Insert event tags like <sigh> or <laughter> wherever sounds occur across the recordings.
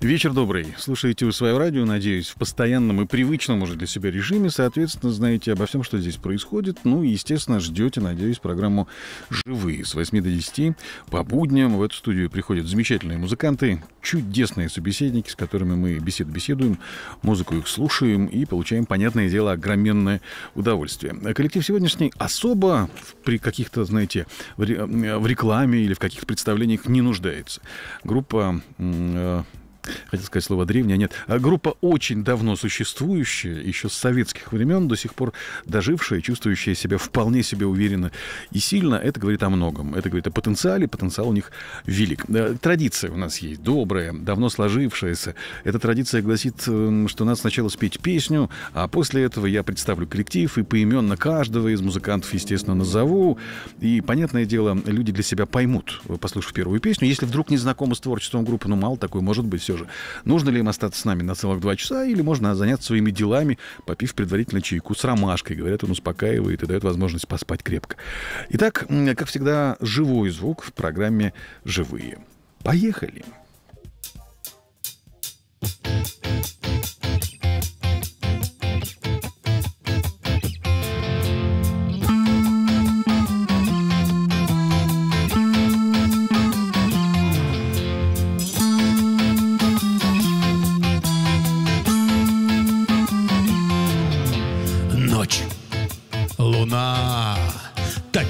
Вечер добрый. Слушаете вы свое радио, надеюсь, в постоянном и привычном уже для себя режиме. Соответственно, знаете обо всем, что здесь происходит. Ну и, естественно, ждете, надеюсь, программу «Живые» с 8 до 10 по будням. В эту студию приходят замечательные музыканты, чудесные собеседники, с которыми мы бесед беседуем, музыку их слушаем и получаем, понятное дело, огроменное удовольствие. Коллектив сегодняшний особо при каких-то, знаете, в рекламе или в каких-то представлениях не нуждается. Группа э, хотел сказать слово древняя, нет, а группа очень давно существующая, еще с советских времен, до сих пор дожившая, чувствующая себя вполне себе уверенно и сильно, это говорит о многом. Это говорит о потенциале, потенциал у них велик. Э, традиция у нас есть добрая, давно сложившаяся. Эта традиция гласит, эм, что надо сначала спеть песню, а после этого я представлю коллектив и поименно каждого из музыкантов, естественно, назову. И, понятное дело, люди для себя поймут, послушав первую песню. Если вдруг не знакомы с творчеством группы, ну, мало такое может быть, все же. Нужно ли им остаться с нами на целых два часа, или можно заняться своими делами, попив предварительно чайку с ромашкой. Говорят, он успокаивает и дает возможность поспать крепко. Итак, как всегда, живой звук в программе «Живые». Поехали! Поехали!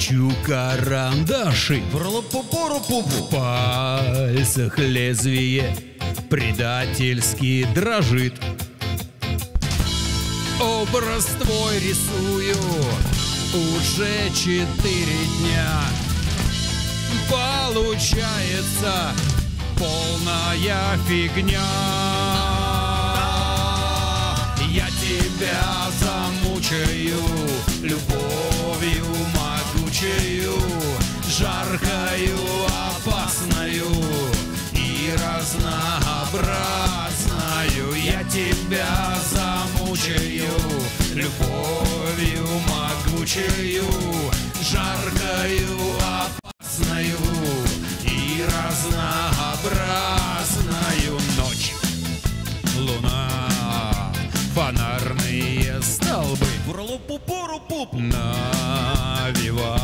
Точу карандаши В пальцах лезвие предательски дрожит. Образ твой рисую уже четыре дня. Получается полная фигня. Я тебя замучаю любовью могучею, жаркою, опасною и разнообразною. Я тебя замучаю любовью могучею, жаркою, опасною и разнообразною ночь. Луна, фонарные столбы навевают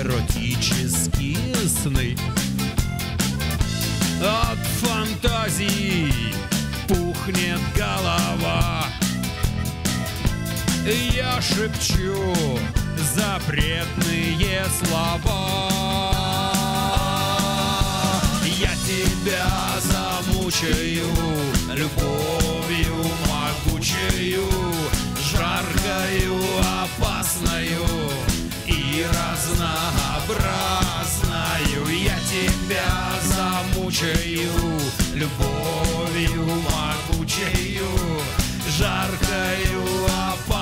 эротические сны. От фантазий пухнет голова. Я шепчу запретные слова. Я тебя замучаю любовью могучую жаркою, опасною и разнообразною. Я тебя замучаю любовью могучею, жаркою, опасною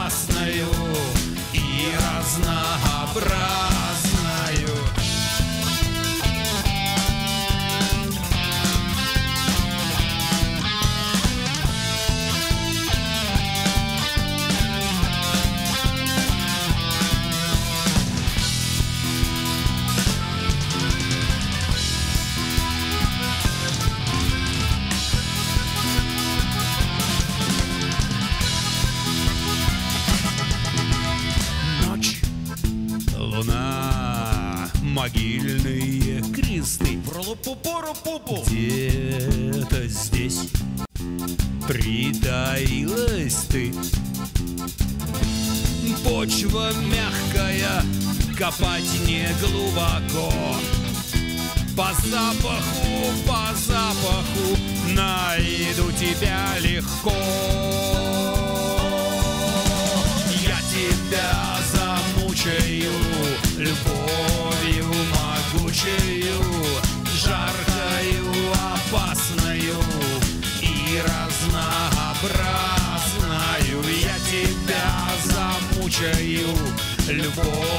копать не глубоко. По запаху, по запаху найду тебя легко. Я тебя замучаю любовью могучею, жаркою, опасною и разнообразною. Я тебя замучаю любовью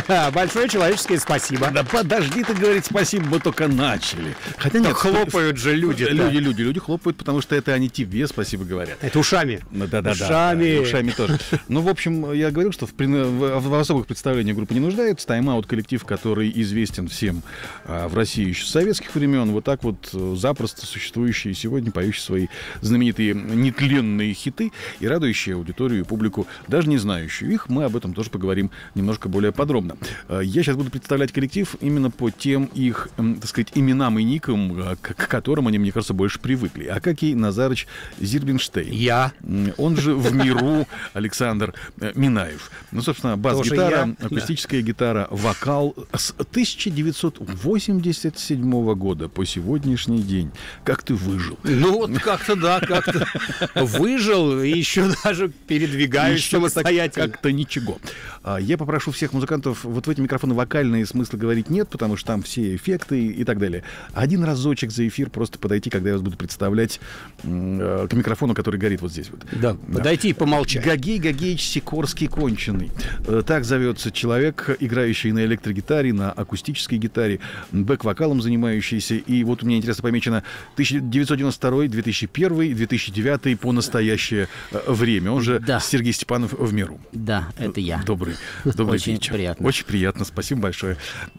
<laughs> Большое человеческое спасибо. Да подожди ты говорить спасибо, мы только начали. Хотя нет, хлопают же люди. Люди, люди, люди хлопают, потому что это они тебе спасибо говорят. Это ушами. Ну, Да, да, да. Ушами. ушами тоже. Ну, в общем, я говорил, что в, особых представлениях группы не нуждается. Тайм-аут коллектив, который известен всем а, в России еще с советских времен, вот так вот э, запросто существующий и сегодня, поющий свои знаменитые нетленные хиты и радующие аудиторию и публику, даже не знающую их. Мы об этом тоже поговорим немножко более подробно. Э, Я сейчас буду представлять коллектив именно по тем их, так сказать, именам и никам, э, к которым они, мне кажется, больше привыкли. Акакий Назарыч Зирбинштейн. Я. Он же в миру <laughs> Александр э, Минаев. Ну, собственно, бас-гитара, акустическая гитара, вокал с 1987 года по сегодняшний день. Как ты выжил? Ну вот как-то да, как-то <laughs> выжил и еще даже так самостоятельно. Как-то ничего. А, Я попрошу всех музыкантов вот в эти микрофоны вокальные смысла говорить нет, потому что там все эффекты и так далее. Один разочек за эфир просто подойти, когда я вас буду представлять э, к микрофону, который горит вот здесь вот. Да, подойти и помолчать. Гагей Гагеич Сикорский конченый. Э, Так зовется человек, играющий на электрогитаре, на акустической гитаре, бэк-вокалом занимающийся. И вот у меня интересно помечено 1992, 2001, 2009 по настоящее э, время. Он же Да. Сергей Степанов в миру. Да, это я. Добрый, добрый Очень вечер. приятно. Очень приятно. Спасибо большое.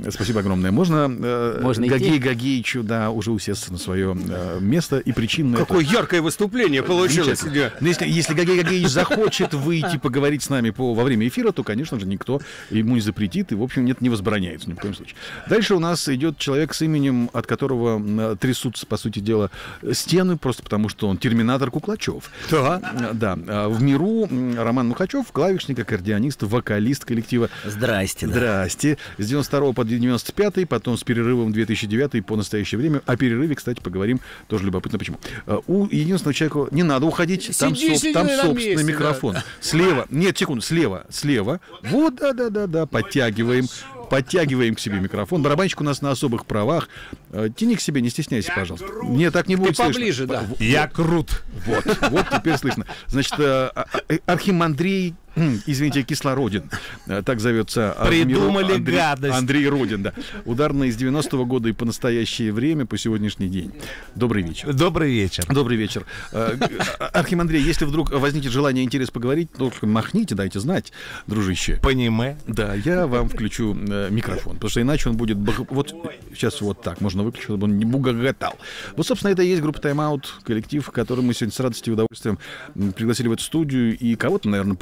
Спасибо огромное. Можно, э, Можно Гагею идти? Гагеичу, да, уже усесться на свое э, место и причин на это- Какое яркое выступление получилось. Но если, если Гагей Гагеевич захочет выйти поговорить с нами по, во время эфира, то, конечно же, никто ему не запретит и, в общем, нет, не возбраняется ни в коем случае. Дальше у нас идет человек с именем, от которого трясутся, по сути дела, стены, просто потому что он терминатор Куклачев. Да. Э, Да. В миру Роман Мухачев, клавишник, аккордеонист, вокалист коллектива Здрасте. Да. Здрасте. С 92 по 95, потом с перерывом 2009 по настоящее время. О перерыве, кстати, поговорим. Тоже любопытно, почему. А, У единственного человека не надо уходить. Там, Сиди, соб- сиди там на собственный месте, микрофон. Слева. Нет, секунду. Слева. Слева. Вот, да-да-да-да. Подтягиваем. Подтягиваем к себе микрофон. Барабанщик у нас на особых правах. Э, Тяни к себе, не стесняйся, пожалуйста. Нет, так не Ты будет слышно. поближе, да. Я крут. Вот, вот теперь слышно. Значит, а- а- архимандрей, извините, Кислородин, э, так зовется. миру Придумали Андрей, гадость. Андрей Родин, да. Ударный из 90-го года и по настоящее время, по сегодняшний день. Добрый вечер. Добрый вечер. Добрый вечер. Э, Архимандрей, если вдруг возникнет желание и интерес поговорить, только махните, дайте знать, дружище. Пониме. Да, я вам включу э, микрофон, потому что иначе он будет... Вот сейчас вот так можно выключить, чтобы он не бугоготал. Вот, собственно, это и есть группа Тайм-аут, коллектив, который мы сегодня с радостью и удовольствием пригласили в эту студию, и кого-то, наверное,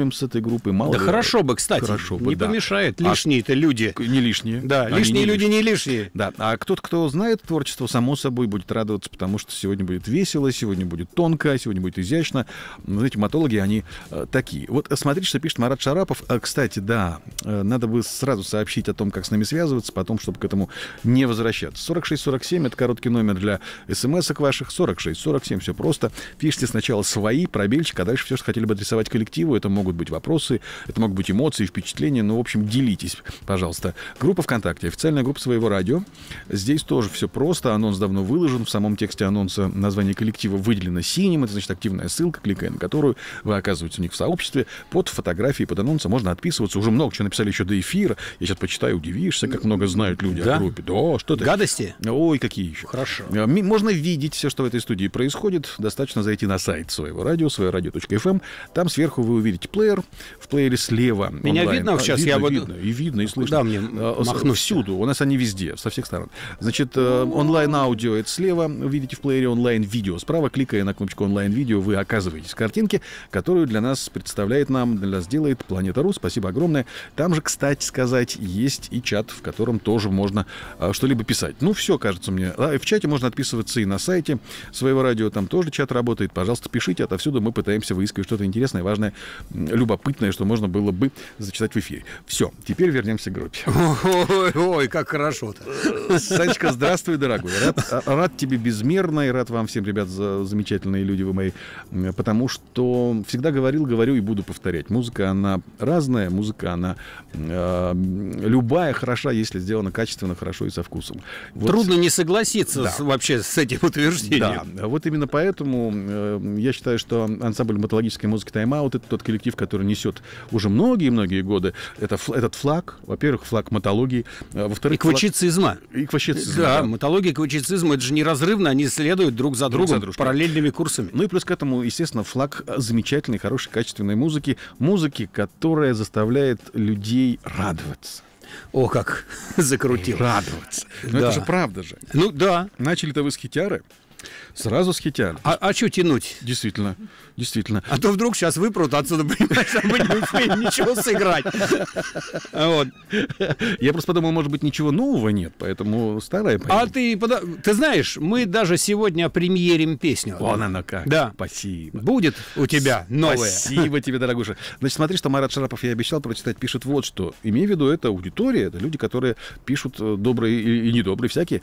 познакомим с этой группой. Мало Да ли. хорошо бы, кстати. Хорошо бы, не да. помешает. А- Лишние-то люди. Не лишние. Да, Они лишние не люди лишние. не лишние. Да, а кто-то, кто знает творчество, само собой будет радоваться, потому что сегодня будет весело, сегодня будет тонко, сегодня будет изящно. Ну, Знаете, матологи, они э, такие. Вот смотрите, что пишет Марат Шарапов. А, кстати, да, э, надо бы сразу сообщить о том, как с нами связываться, потом, чтобы к этому не возвращаться. 4647 это короткий номер для смс-ок ваших. 4647, все просто. Пишите сначала свои, пробельчик, а дальше все, что хотели бы адресовать коллективу. Это могут быть вопросы, это могут быть эмоции, впечатления. Ну, в общем, делитесь, пожалуйста. Группа ВКонтакте, официальная группа своего радио. Здесь тоже все просто. Анонс давно выложен. В самом тексте анонса название коллектива выделено синим. Это значит активная ссылка, кликая на которую вы оказываетесь у них в сообществе. Под фотографией, под анонсом можно отписываться. Уже много чего написали еще до эфира. Я сейчас почитаю, удивишься, как много знают люди Да? о группе. Да, что ты. Гадости? Ой, какие еще. Хорошо. Э, Можно видеть все, что в этой студии происходит. Достаточно зайти на сайт своего радио, свое радио.фм. Там сверху вы увидите плеер. В плеере слева Меня онлайн. видно А, сейчас? Видно, Я видно, и видно, и слышно. Да, мне А, махну Всюду. У нас они везде, со всех сторон. Значит, э, онлайн-аудио — это слева. Видите в плеере онлайн-видео. Справа, кликая на кнопочку онлайн-видео, вы оказываетесь в картинке, которую для нас представляет нам, для нас делает Планета.ру. Спасибо огромное. Там же, кстати сказать, есть и чат, в котором тоже можно а, что-либо писать. Ну, все, кажется мне. А, в чате можно отписываться и на сайте своего радио. Там тоже чат работает. Пожалуйста, пишите. Отовсюду мы пытаемся выискивать что-то интересное, важное, любопытное, что можно было бы зачитать в эфире. Все, теперь вернемся к группе. Ой, ой, как хорошо-то. Санечка, здравствуй, дорогой. Рад, а, рад тебе безмерно и рад вам всем, ребят, за замечательные люди вы мои. Потому что всегда говорил, говорю и буду повторять. Музыка, она разная, музыка, она э, любая хороша, если сделана качественно, хорошо и со вкусом. Вот- Трудно не согласиться Да. с- вообще с этим утверждением. Да, вот именно поэтому э, я считаю, что ансамбль матологической музыки «Тайм-аут» — это тот коллектив, который несет уже многие-многие годы это, этот флаг. Во-первых, флаг матологии. а, Во-вторых, флаг- Эквачицизма. И квачицизм, Да, да. матология и эквачицизм это же неразрывно, они следуют друг за Друг за другом дружкой. параллельными курсами. Ну и плюс к этому, естественно, флаг замечательной, хорошей, качественной музыки. Музыки, которая заставляет людей радоваться. О, как <laughs> закрутил. Радоваться. Но Да. это же правда же. Ну да. Начали-то вы с хитяры, сразу с хитяр. А, что тянуть? Действительно, действительно. А то вдруг сейчас выпрут отсюда, понимаешь, а мы не успеем ничего сыграть. Вот. Я просто подумал, может быть, ничего нового нет, поэтому старое А ты, ты знаешь, мы даже сегодня премьерим песню. Вон оно как. Да. Спасибо. Будет у тебя новая. Спасибо тебе, дорогуша. Значит, смотри, что Марат Шарапов я обещал прочитать, пишет вот что. Имей в виду, это аудитория, это люди, которые пишут э, добрые и, недобрые всякие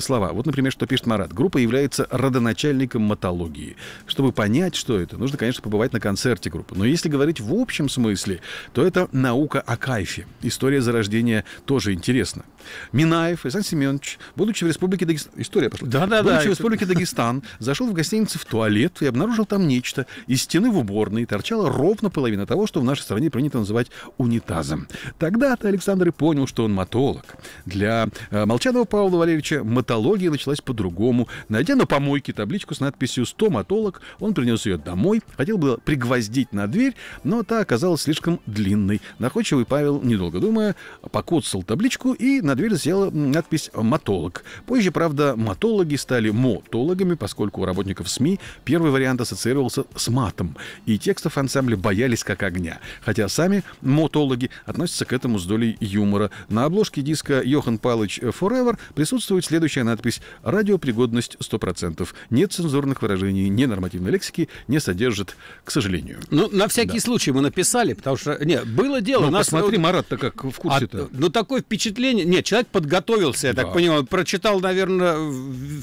слова. Вот, например, что пишет Марат. Группа является родоначальником матологии. Чтобы понять, что это, нужно, конечно, побывать на концерте группы. Но если говорить в общем смысле, то это наука о кайфе. История зарождения тоже интересна. Минаев Сан Семенович, будучи в Республике Дагестан... История пошла. Да-да-да, Будучи в это- Республике Дагестан, зашел в гостиницу в туалет и обнаружил там нечто. Из стены в уборной торчала ровно половина того, что в нашей стране принято называть унитазом. Тогда-то Александр и понял, что он матолог. Для э, Молчанова Павла Валерьевича матология началась по-другому. Найдя на помойке табличку с надписью «стоматолог», он принес ее домой, хотел было пригвоздить на дверь, но та оказалась слишком длинной. Находчивый Павел, недолго думая, покоцал табличку, и на дверь сделала надпись «матолог». Позже, правда, матологи стали мотологами, поскольку у работников СМИ первый вариант ассоциировался с матом, и текстов ансамбля боялись как огня. Хотя сами мотологи относятся к этому с долей юмора. На обложке диска «Йохан Палыч Forever» присутствует следующая надпись «Радиопригодность 100%». Нет цензурных выражений, ненормативной лексики не содержит, к сожалению. Ну, на всякий случай мы написали, потому что, не, было дело. Ну, нас посмотри, вот- Марат-то как в курсе-то. ну, такое впечатление... Нет, человек подготовился, я Да. так понимаю, прочитал, наверное,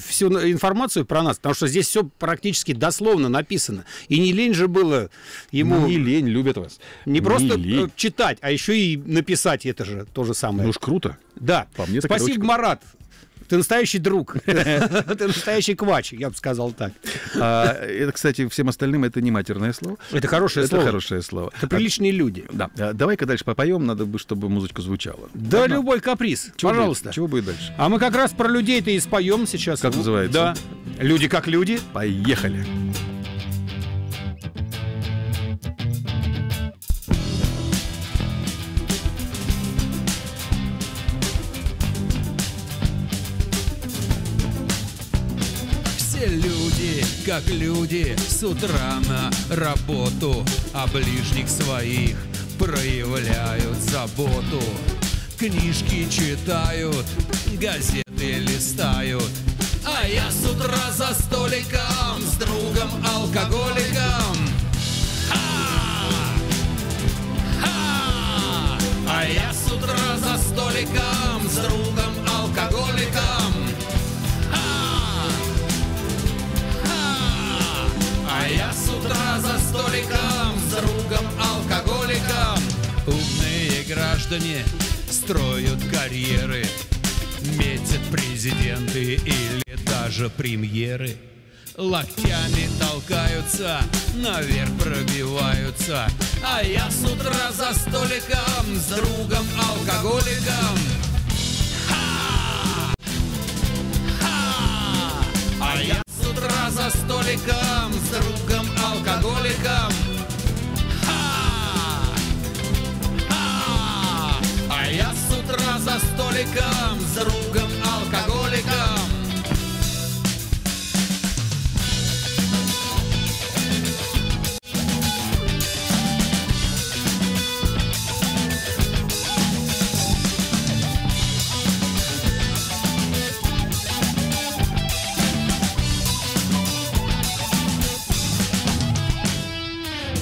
всю информацию про нас, потому что здесь все практически дословно написано. И не лень же было ему Не лень, любят вас. не просто лень. э, читать, а еще и написать это же то же самое. Ну уж круто. Да. По мне Спасибо, Марат. Ты настоящий друг. <laughs> Ты настоящий квач, я бы сказал так. А, это, кстати, всем остальным это не матерное слово. Это хорошее это слово. хорошее слово. Это приличные люди. Да. А, Давай-ка дальше попоем, надо бы, чтобы музычка звучала. Да, любой каприз. Пожалуйста. чего будет дальше? А мы как раз про людей-то и споем сейчас. Как Ну, называется? Да. Люди как люди. Поехали. Все как люди, с утра на работу, а ближних своих проявляют заботу. Книжки читают, газеты листают, а я с утра за столиком с другом алкоголиком. Ха! Ха! А я с утра за столиком с другом граждане строят карьеры, метят президенты или даже премьеры. Локтями толкаются, наверх пробиваются, а я с утра за столиком с другом алкоголиком. Ха! Ха! А я с утра за столиком с другом за столиком с другом алкоголиком.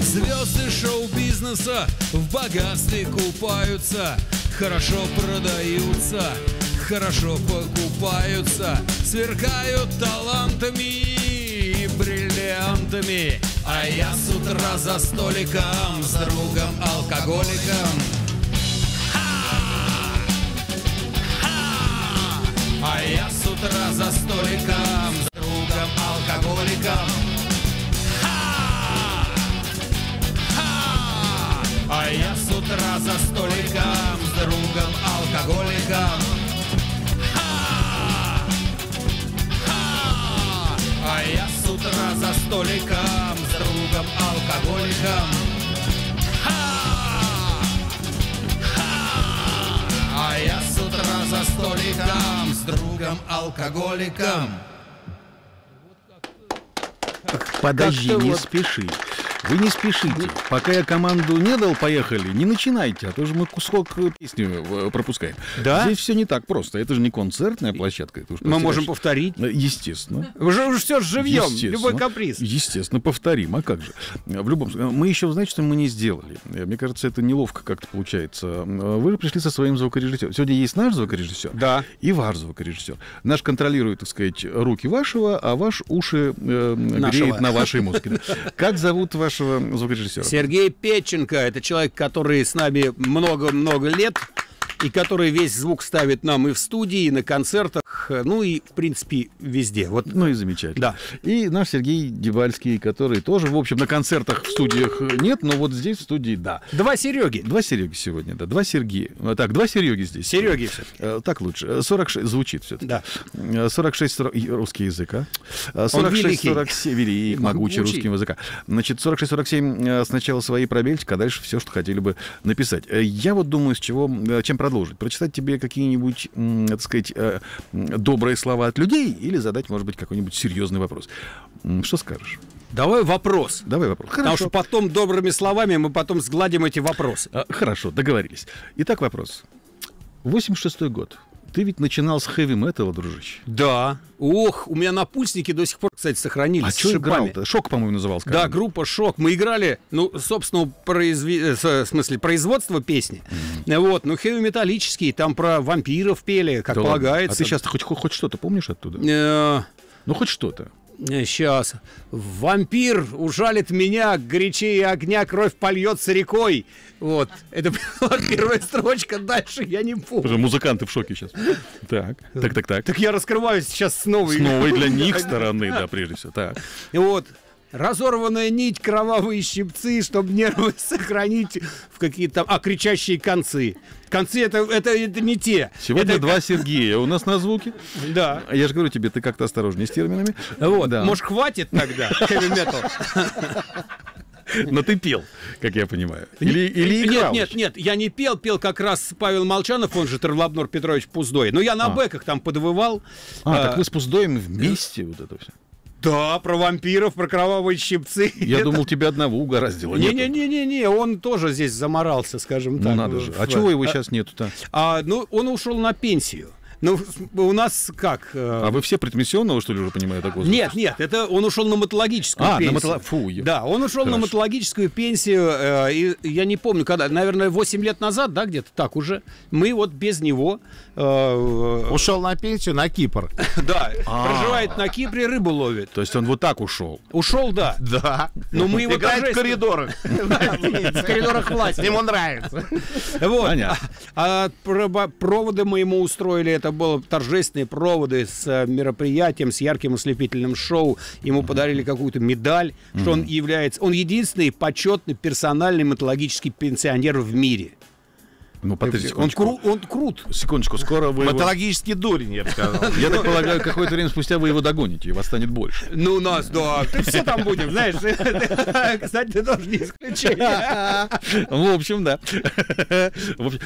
Звезды шоу-бизнеса в богатстве купаются хорошо продаются, хорошо покупаются, сверкают талантами и бриллиантами. А я с утра за столиком с другом алкоголиком. А я с утра за столиком с другом алкоголиком. Я с утра за столиком с другом алкоголиком. Ха! Ха! А я с утра за столиком с другом алкоголиком. Ха! Ха! А я с утра за столиком с другом алкоголиком. Подожди, не вот- спеши. Вы не спешите. Пока я команду не дал, поехали, не начинайте, а то же мы кусок э, песни э, пропускаем. Да? Здесь все не так просто. Это же не концертная площадка. это уж Мы можем повторить. Э, Естественно. Уже, уже все живьем, любой каприз. Естественно, повторим. А как же? В любом случае, мы еще, знаете, что мы не сделали? Э, Мне кажется, это неловко как-то получается. Э, Вы же пришли со своим звукорежиссером. Сегодня есть наш звукорежиссер Да. и ваш звукорежиссер. Наш контролирует, так сказать, руки вашего, а ваш уши э, греет на вашей музыке. <laughs> Как зовут вашего звукорежиссера? Сергей Петченко, это человек, который с нами много-много лет, и который весь звук ставит нам и в студии, и на концертах, э, ну и, в принципе, везде. Вот Ну и замечательно. Да. И наш Сергей Дебальский, который тоже, в общем, на концертах в студиях нет, но вот здесь в студии да. два Сереги. Два Сереги сегодня, да. Два Сергея. А, Так, два Сереги здесь. Сереги. Э, Так лучше. Э, 46 звучит все-таки. Да. 46 40 и русский язык, а? Э, Он 46 великий. 47 велик, могучий Могучий. русским языка. Значит, 46 47 э, сначала свои пробельчик, а дальше все, что хотели бы написать. Э, Я вот думаю, с чего, э, чем продолжить. Прочитать тебе какие-нибудь, так сказать, э, добрые слова от людей или задать, может быть, какой-нибудь серьезный вопрос. Что скажешь? Давай вопрос. Давай вопрос. Потому что потом добрыми словами мы потом сгладим эти вопросы. А, Хорошо, договорились. Итак, вопрос. 86 год. Ты ведь начинал с хэви-металла, дружище. Да. Ох, у меня напульсники до сих пор, кстати, сохранились. А что играл-то? Шок, по-моему, назывался. Да, группа «Шок». Мы играли, ну, собственно, произве- э, в смысле, производство песни. Вот, ну, хэви-металлические, там про вампиров пели, как полагается. А ты сейчас хоть, хоть, что-то помнишь оттуда? Э, Ну, хоть что-то. Сейчас. Вампир ужалит меня, горячее огня, кровь польется рекой. Вот. Это была <laughs> первая строчка, дальше я не помню. Музыканты в шоке сейчас. Так, так, так, так. Так я раскрываюсь сейчас снова. С новой для них <laughs> стороны, да, прежде всего. Так. Вот. Разорванная нить, кровавые щипцы, чтобы нервы <laughs> сохранить в какие-то... А, кричащие концы. Концы это, это, это не те. Сегодня Это- два Сергея у нас на звуке. Да. Я же говорю тебе, ты как-то осторожнее с терминами. Вот. Да. Может, хватит тогда? <laughs> Но ты пел, как я понимаю. Или, или нет, играл. нет, нет, я не пел, пел как раз Павел Молчанов, он же Терлабнор Петрович Пуздой. Но я на А. бэках там подвывал. А, А, так вы с Пуздоем вместе вот это все. Да, про вампиров, про кровавые щипцы. Я думал, тебя одного угораздило. Не-не-не-не, он тоже здесь заморался, скажем Ну, так. надо же. А чего его сейчас нету-то? А, ну, он ушел на пенсию. Ну, у нас как? э, А вы все предмиссионного, что ли, уже понимаю, такого? Нет, нет, это он ушел на матологическую А, на пенсию. матоло- фу, я- Да, он ушел на Хорошо. матологическую пенсию, э, и я не помню, когда, наверное, 8 лет назад, да, где-то так уже. Мы вот без него, э, Ушел на пенсию на Кипр. <laughs> да, А. проживает на Кипре, рыбу ловит. То есть он вот так ушел. Ушел, да. Да. Но мы его Играет в коридорах. <laughs> В коридорах власти. Ему нравится. Вот. А, а проводы мы ему устроили. Это было торжественные проводы с э, мероприятием, с ярким ослепительным шоу. Ему подарили какую-то медаль, что он является... Он единственный почетный персональный матологический пенсионер в мире. Ну, подожди, Он, секундочку. кру- он крут. Секундочку, скоро вы его... Патологический дурень, я бы сказал. <laughs> Я так полагаю, какое-то время спустя вы его догоните, и вас станет больше. Ну, у нас, да. Ты все там будем, знаешь. <laughs> Кстати, ты тоже не исключение. В общем, да.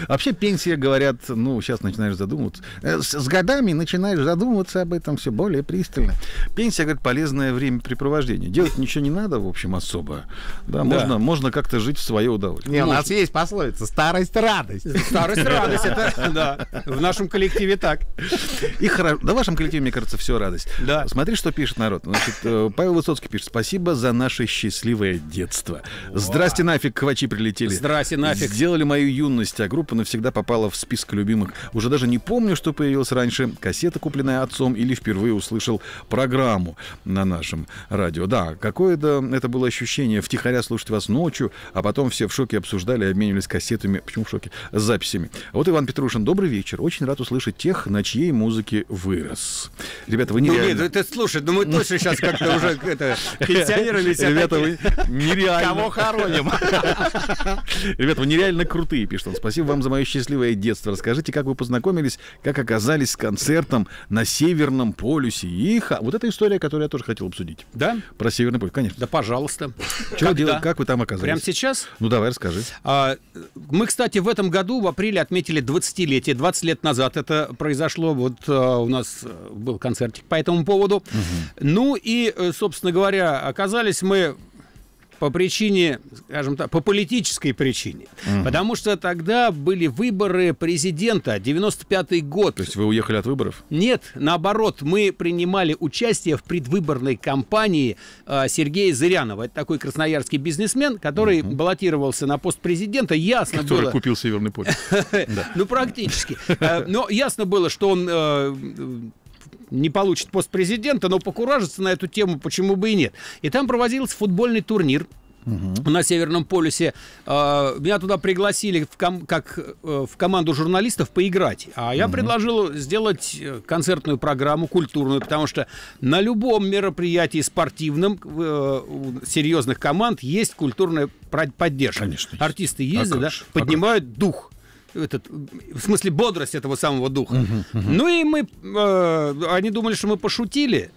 Вообще пенсия, говорят, ну, сейчас начинаешь задумываться. Э, С годами начинаешь задумываться об этом все более пристально. Пенсия, говорит, полезное времяпрепровождение. Делать ничего не надо, в общем, особо. Да, можно, можно как-то жить в свое удовольствие. Не, у нас есть пословица «старость – радость». Радость. Старость, радость, это, да, в нашем коллективе так. И хорошо. Да в вашем коллективе, мне кажется, все радость. Да. Смотри, что пишет народ. Значит, э, Павел Высоцкий пишет. Спасибо за наше счастливое детство. Здрасте, нафиг, квачи прилетели. Здрасте, нафиг. Сделали мою юность, а группа навсегда попала в список любимых. Уже даже не помню, что появилось раньше. Кассета, купленная отцом, или впервые услышал программу на нашем радио. Да, какое-то это было ощущение втихаря слушать вас ночью, а потом все в шоке обсуждали обменивались кассетами. Почему в шоке? С записями. Вот Иван Петрушин. Добрый вечер. Очень рад услышать тех, на чьей музыке вырос. Ребята, вы Ну, нереально... нет, ты слушай, ну мы точно сейчас как-то уже это, пенсионировались. а <laughs> Ребята, вы нереально... Кого хороним? <laughs> Ребята, вы нереально крутые, пишет он. Спасибо вам за мое счастливое детство. Расскажите, как вы познакомились, как оказались с концертом на Северном полюсе. И вот эта история, которую я тоже хотел обсудить. Да? Про Северный полюс, конечно. Да, пожалуйста. Что делать, как вы там оказались? Прямо сейчас? Ну давай, расскажи. А, Мы, кстати, в этом году в апреле отметили 20-летие. 20 лет назад это произошло. Вот а, у нас э, был концертик по этому поводу. Ну и, э, собственно говоря, оказались мы по причине, скажем так, по политической причине. Потому что тогда были выборы президента, 95-й год. То есть вы уехали от выборов? Нет, наоборот, мы принимали участие в предвыборной кампании э, Сергея Зырянова. Это такой красноярский бизнесмен, который баллотировался на пост президента. Ясно Который было... купил Северный полюс. <laughs> Ну, практически. Э, Но ясно было, что он э, не получит пост президента, но покуражиться на эту тему почему бы и нет. И там проводился футбольный турнир на Северном полюсе. Э, Меня туда пригласили в ком- как э, в команду журналистов поиграть. А я предложил сделать э, концертную программу культурную, потому что на любом мероприятии спортивном э, серьезных команд есть культурная поддержка. Конечно, есть. Артисты А ездят, да, а как поднимают дух этот, в смысле бодрость этого самого духа. Ну и мы, э, они думали, что мы пошутили.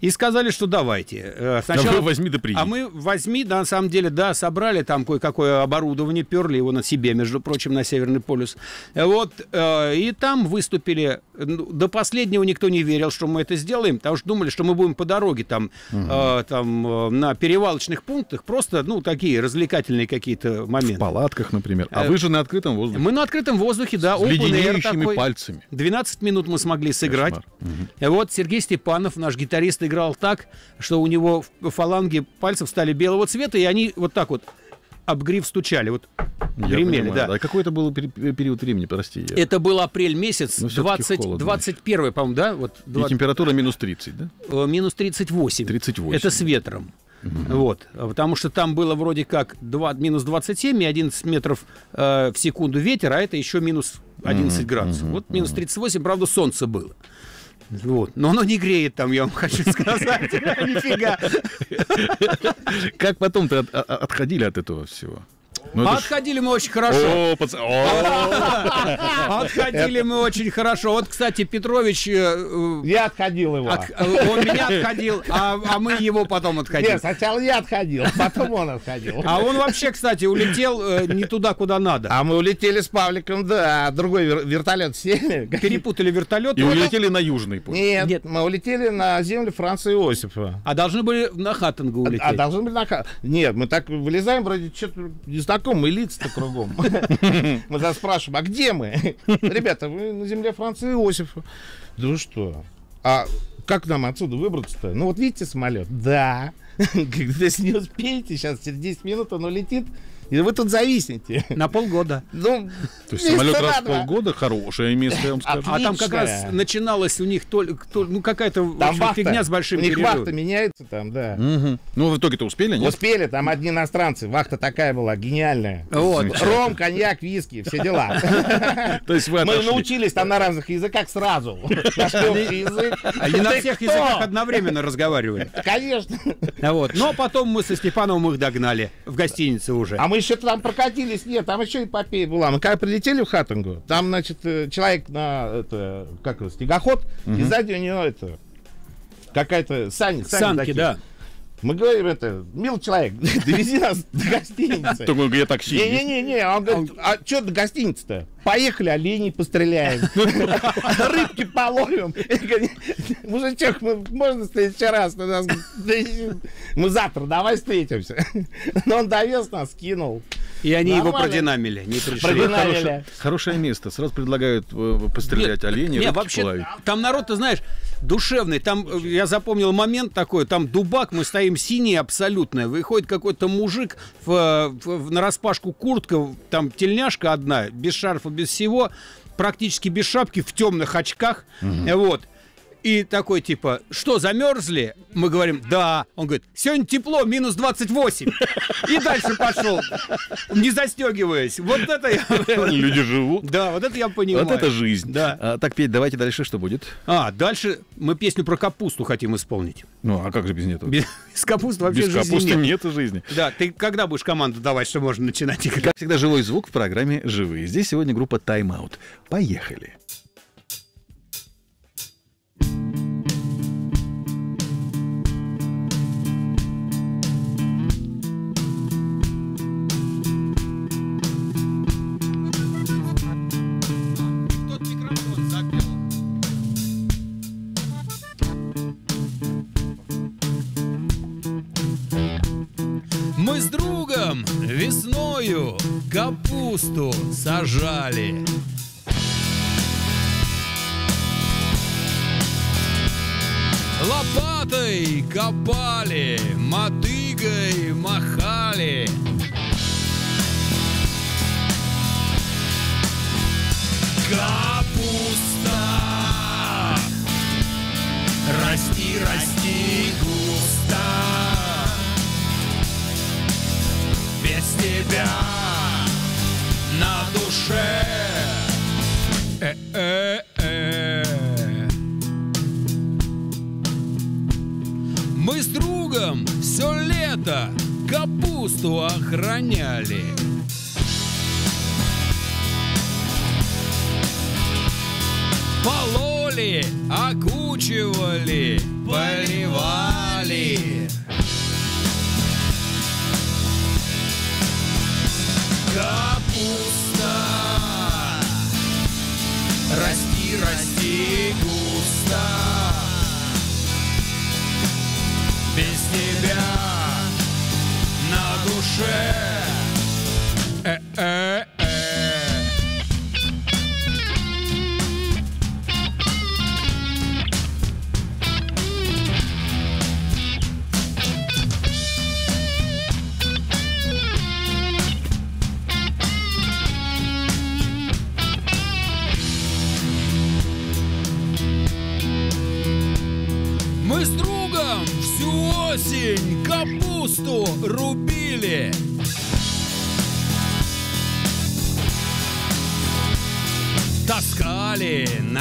И сказали, что давайте. Э, А вы возьми да приди. а мы возьми, да, на самом деле, да, собрали там кое-какое оборудование, перли его на себе, между прочим, на Северный полюс. Э, Вот, э, и там выступили. Ну, До последнего никто не верил, что мы это сделаем, потому что думали, что мы будем по дороге там, э, там на перевалочных пунктах, просто, ну, такие развлекательные какие-то В моменты. палатках, например. А вы же на открытом воздухе. Мы на открытом воздухе, да, С леденеющими такой. пальцами. 12 минут мы смогли сыграть. Кошмар. И вот Сергей Степанов, наш гитарист, играл так, что у него фаланги пальцев стали белого цвета, и они вот так вот об гриф стучали, вот Я гремели, понимаю, да. А какой это был пери- период времени, прости? я- Это был апрель месяц, Ну, всё-таки 20, холодно. 21, по-моему, да? Вот, И 20 температура минус 30, да? э, минус 38. 38. Это с ветром. Вот, А потому что там было вроде как 2, минус 27 и 11 метров э, в секунду ветер, а это еще минус 11 градусов. Вот минус 38, правда, солнце было. Вот. Но оно не греет там, я вам хочу <laughs> сказать. <laughs> Нифига. Как потом-то от- от- отходили от этого всего? Ну, А это ж- Отходили мы очень хорошо. О, пац- о! <laughs> Отходили мы очень хорошо. Вот, кстати, Петрович, э, э, Я отходил его. от- э, он меня отходил, а, а мы его потом отходили. Нет, сначала я отходил, потом он отходил. А он вообще, кстати, улетел э, не туда, куда надо. А мы улетели с Павликом, да, другой вер- вертолет сели. Перепутали вертолет. И улетели на Южный полюс. Нет, Нет. мы улетели на землю Франца Иосифа. А должны были на Хаттенгу улететь. А должны были на... ха- Нет, мы так вылезаем, вроде что-то незнакомые лица-то кругом. <laughs> Мы тогда спрашиваем, а где мы? Ребята, вы на земле Франца Иосифа. Да вы что? А как нам отсюда выбраться-то? Ну вот видите самолет? Да. Если не успеете, сейчас через 10 минут он улетит, и вы тут зависнете. На полгода. Ну, То есть самолет раз в полгода хорошее место, я вам скажу. А там как раз Отличная. начиналась у них только, то- ну какая-то фигня с большим У них перерывом. вахта меняется там, да. Мгм. Ну, в итоге-то успели, нет? Успели, там одни иностранцы. Вахта такая была, гениальная. Вот. Ром, коньяк, виски, все дела. То есть вы Мы научились там на разных языках сразу. Язык. Они на всех языках одновременно разговаривали. Конечно. А Вот. Но потом мы со Степановым их догнали в гостинице уже. А мы еще там прокатились. Нет, там еще эпопея была. Мы когда прилетели в Хаттингу, там, значит, э, человек на, это, как его, снегоход, и сзади у него это, какая-то сани, сани Санки, такие. да. Мы говорим, это, милый человек, <laughs> довези нас до <laughs> гостиницы. Только где такси? Не-не-не, он говорит, а что до гостиницы-то? Поехали, оленей постреляем, <laughs> рыбки половим. Мужичок, мы можно в следующий раз? Мы завтра, давай встретимся. Но он довез нас, скинул. И они его Нормально. продинамили, не пришли. Продинамили. Хорошее, хорошее место. Сразу предлагают э, пострелять Нет, оленей, Не, рыбки вообще, половить. там народ, ты знаешь, душевный. Там, э, я запомнил момент такой, там дубак, мы стоим синие абсолютно. Выходит какой-то мужик в, э, в, на распашку куртка, там тельняшка одна, без шарфа, без всего, практически без шапки, в темных очках. Э, Вот. И такой типа, что, замерзли? Мы говорим, да. Он говорит, сегодня тепло, минус 28. И дальше пошел, не застегиваясь. Вот это я... <laughs> Люди живут. Да, вот это я понимаю. Вот это жизнь. Да. А, так, Петь, давайте дальше что будет? А, дальше мы песню про капусту хотим исполнить. Ну, а как же без этого? Без, с капусты вообще Без жизни капусты нет. нет жизни. Да, ты когда будешь команду давать, что можно начинать играть? Как всегда, живой звук в программе «Живые». Здесь сегодня группа Out. Поехали. Весною капусту сажали. Лопатой копали, мотыгой махали. Капуста, тебя на душе. Э-э-э. Мы с другом все лето капусту охраняли. Пололи, окучивали, поливали. Расти густо Без тебя на душе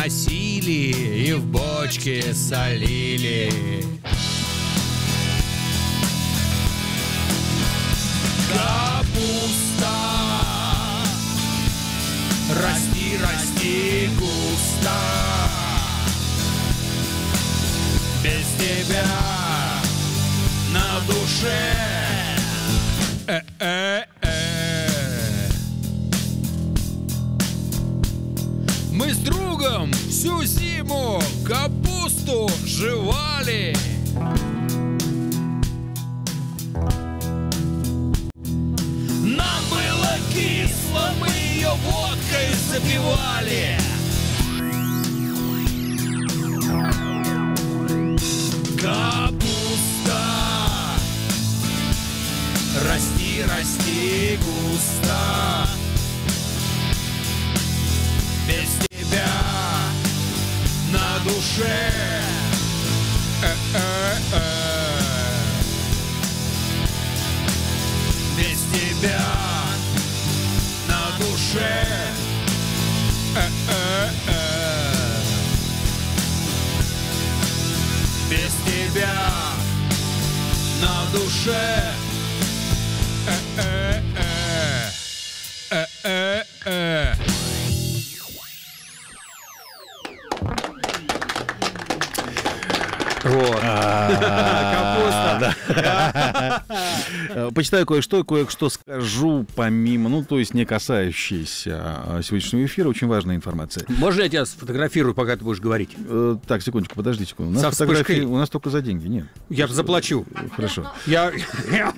носили и в бочке солили. Почитаю кое-что, кое-что скажу помимо, ну, то есть не касающейся а, сегодняшнего эфира. Очень важная информация. Можно я тебя сфотографирую, пока ты будешь говорить? Э, Так, секундочку, подождите. секунду. У нас Со фотографии, у нас только за деньги, нет. Я заплачу. Хорошо. Я...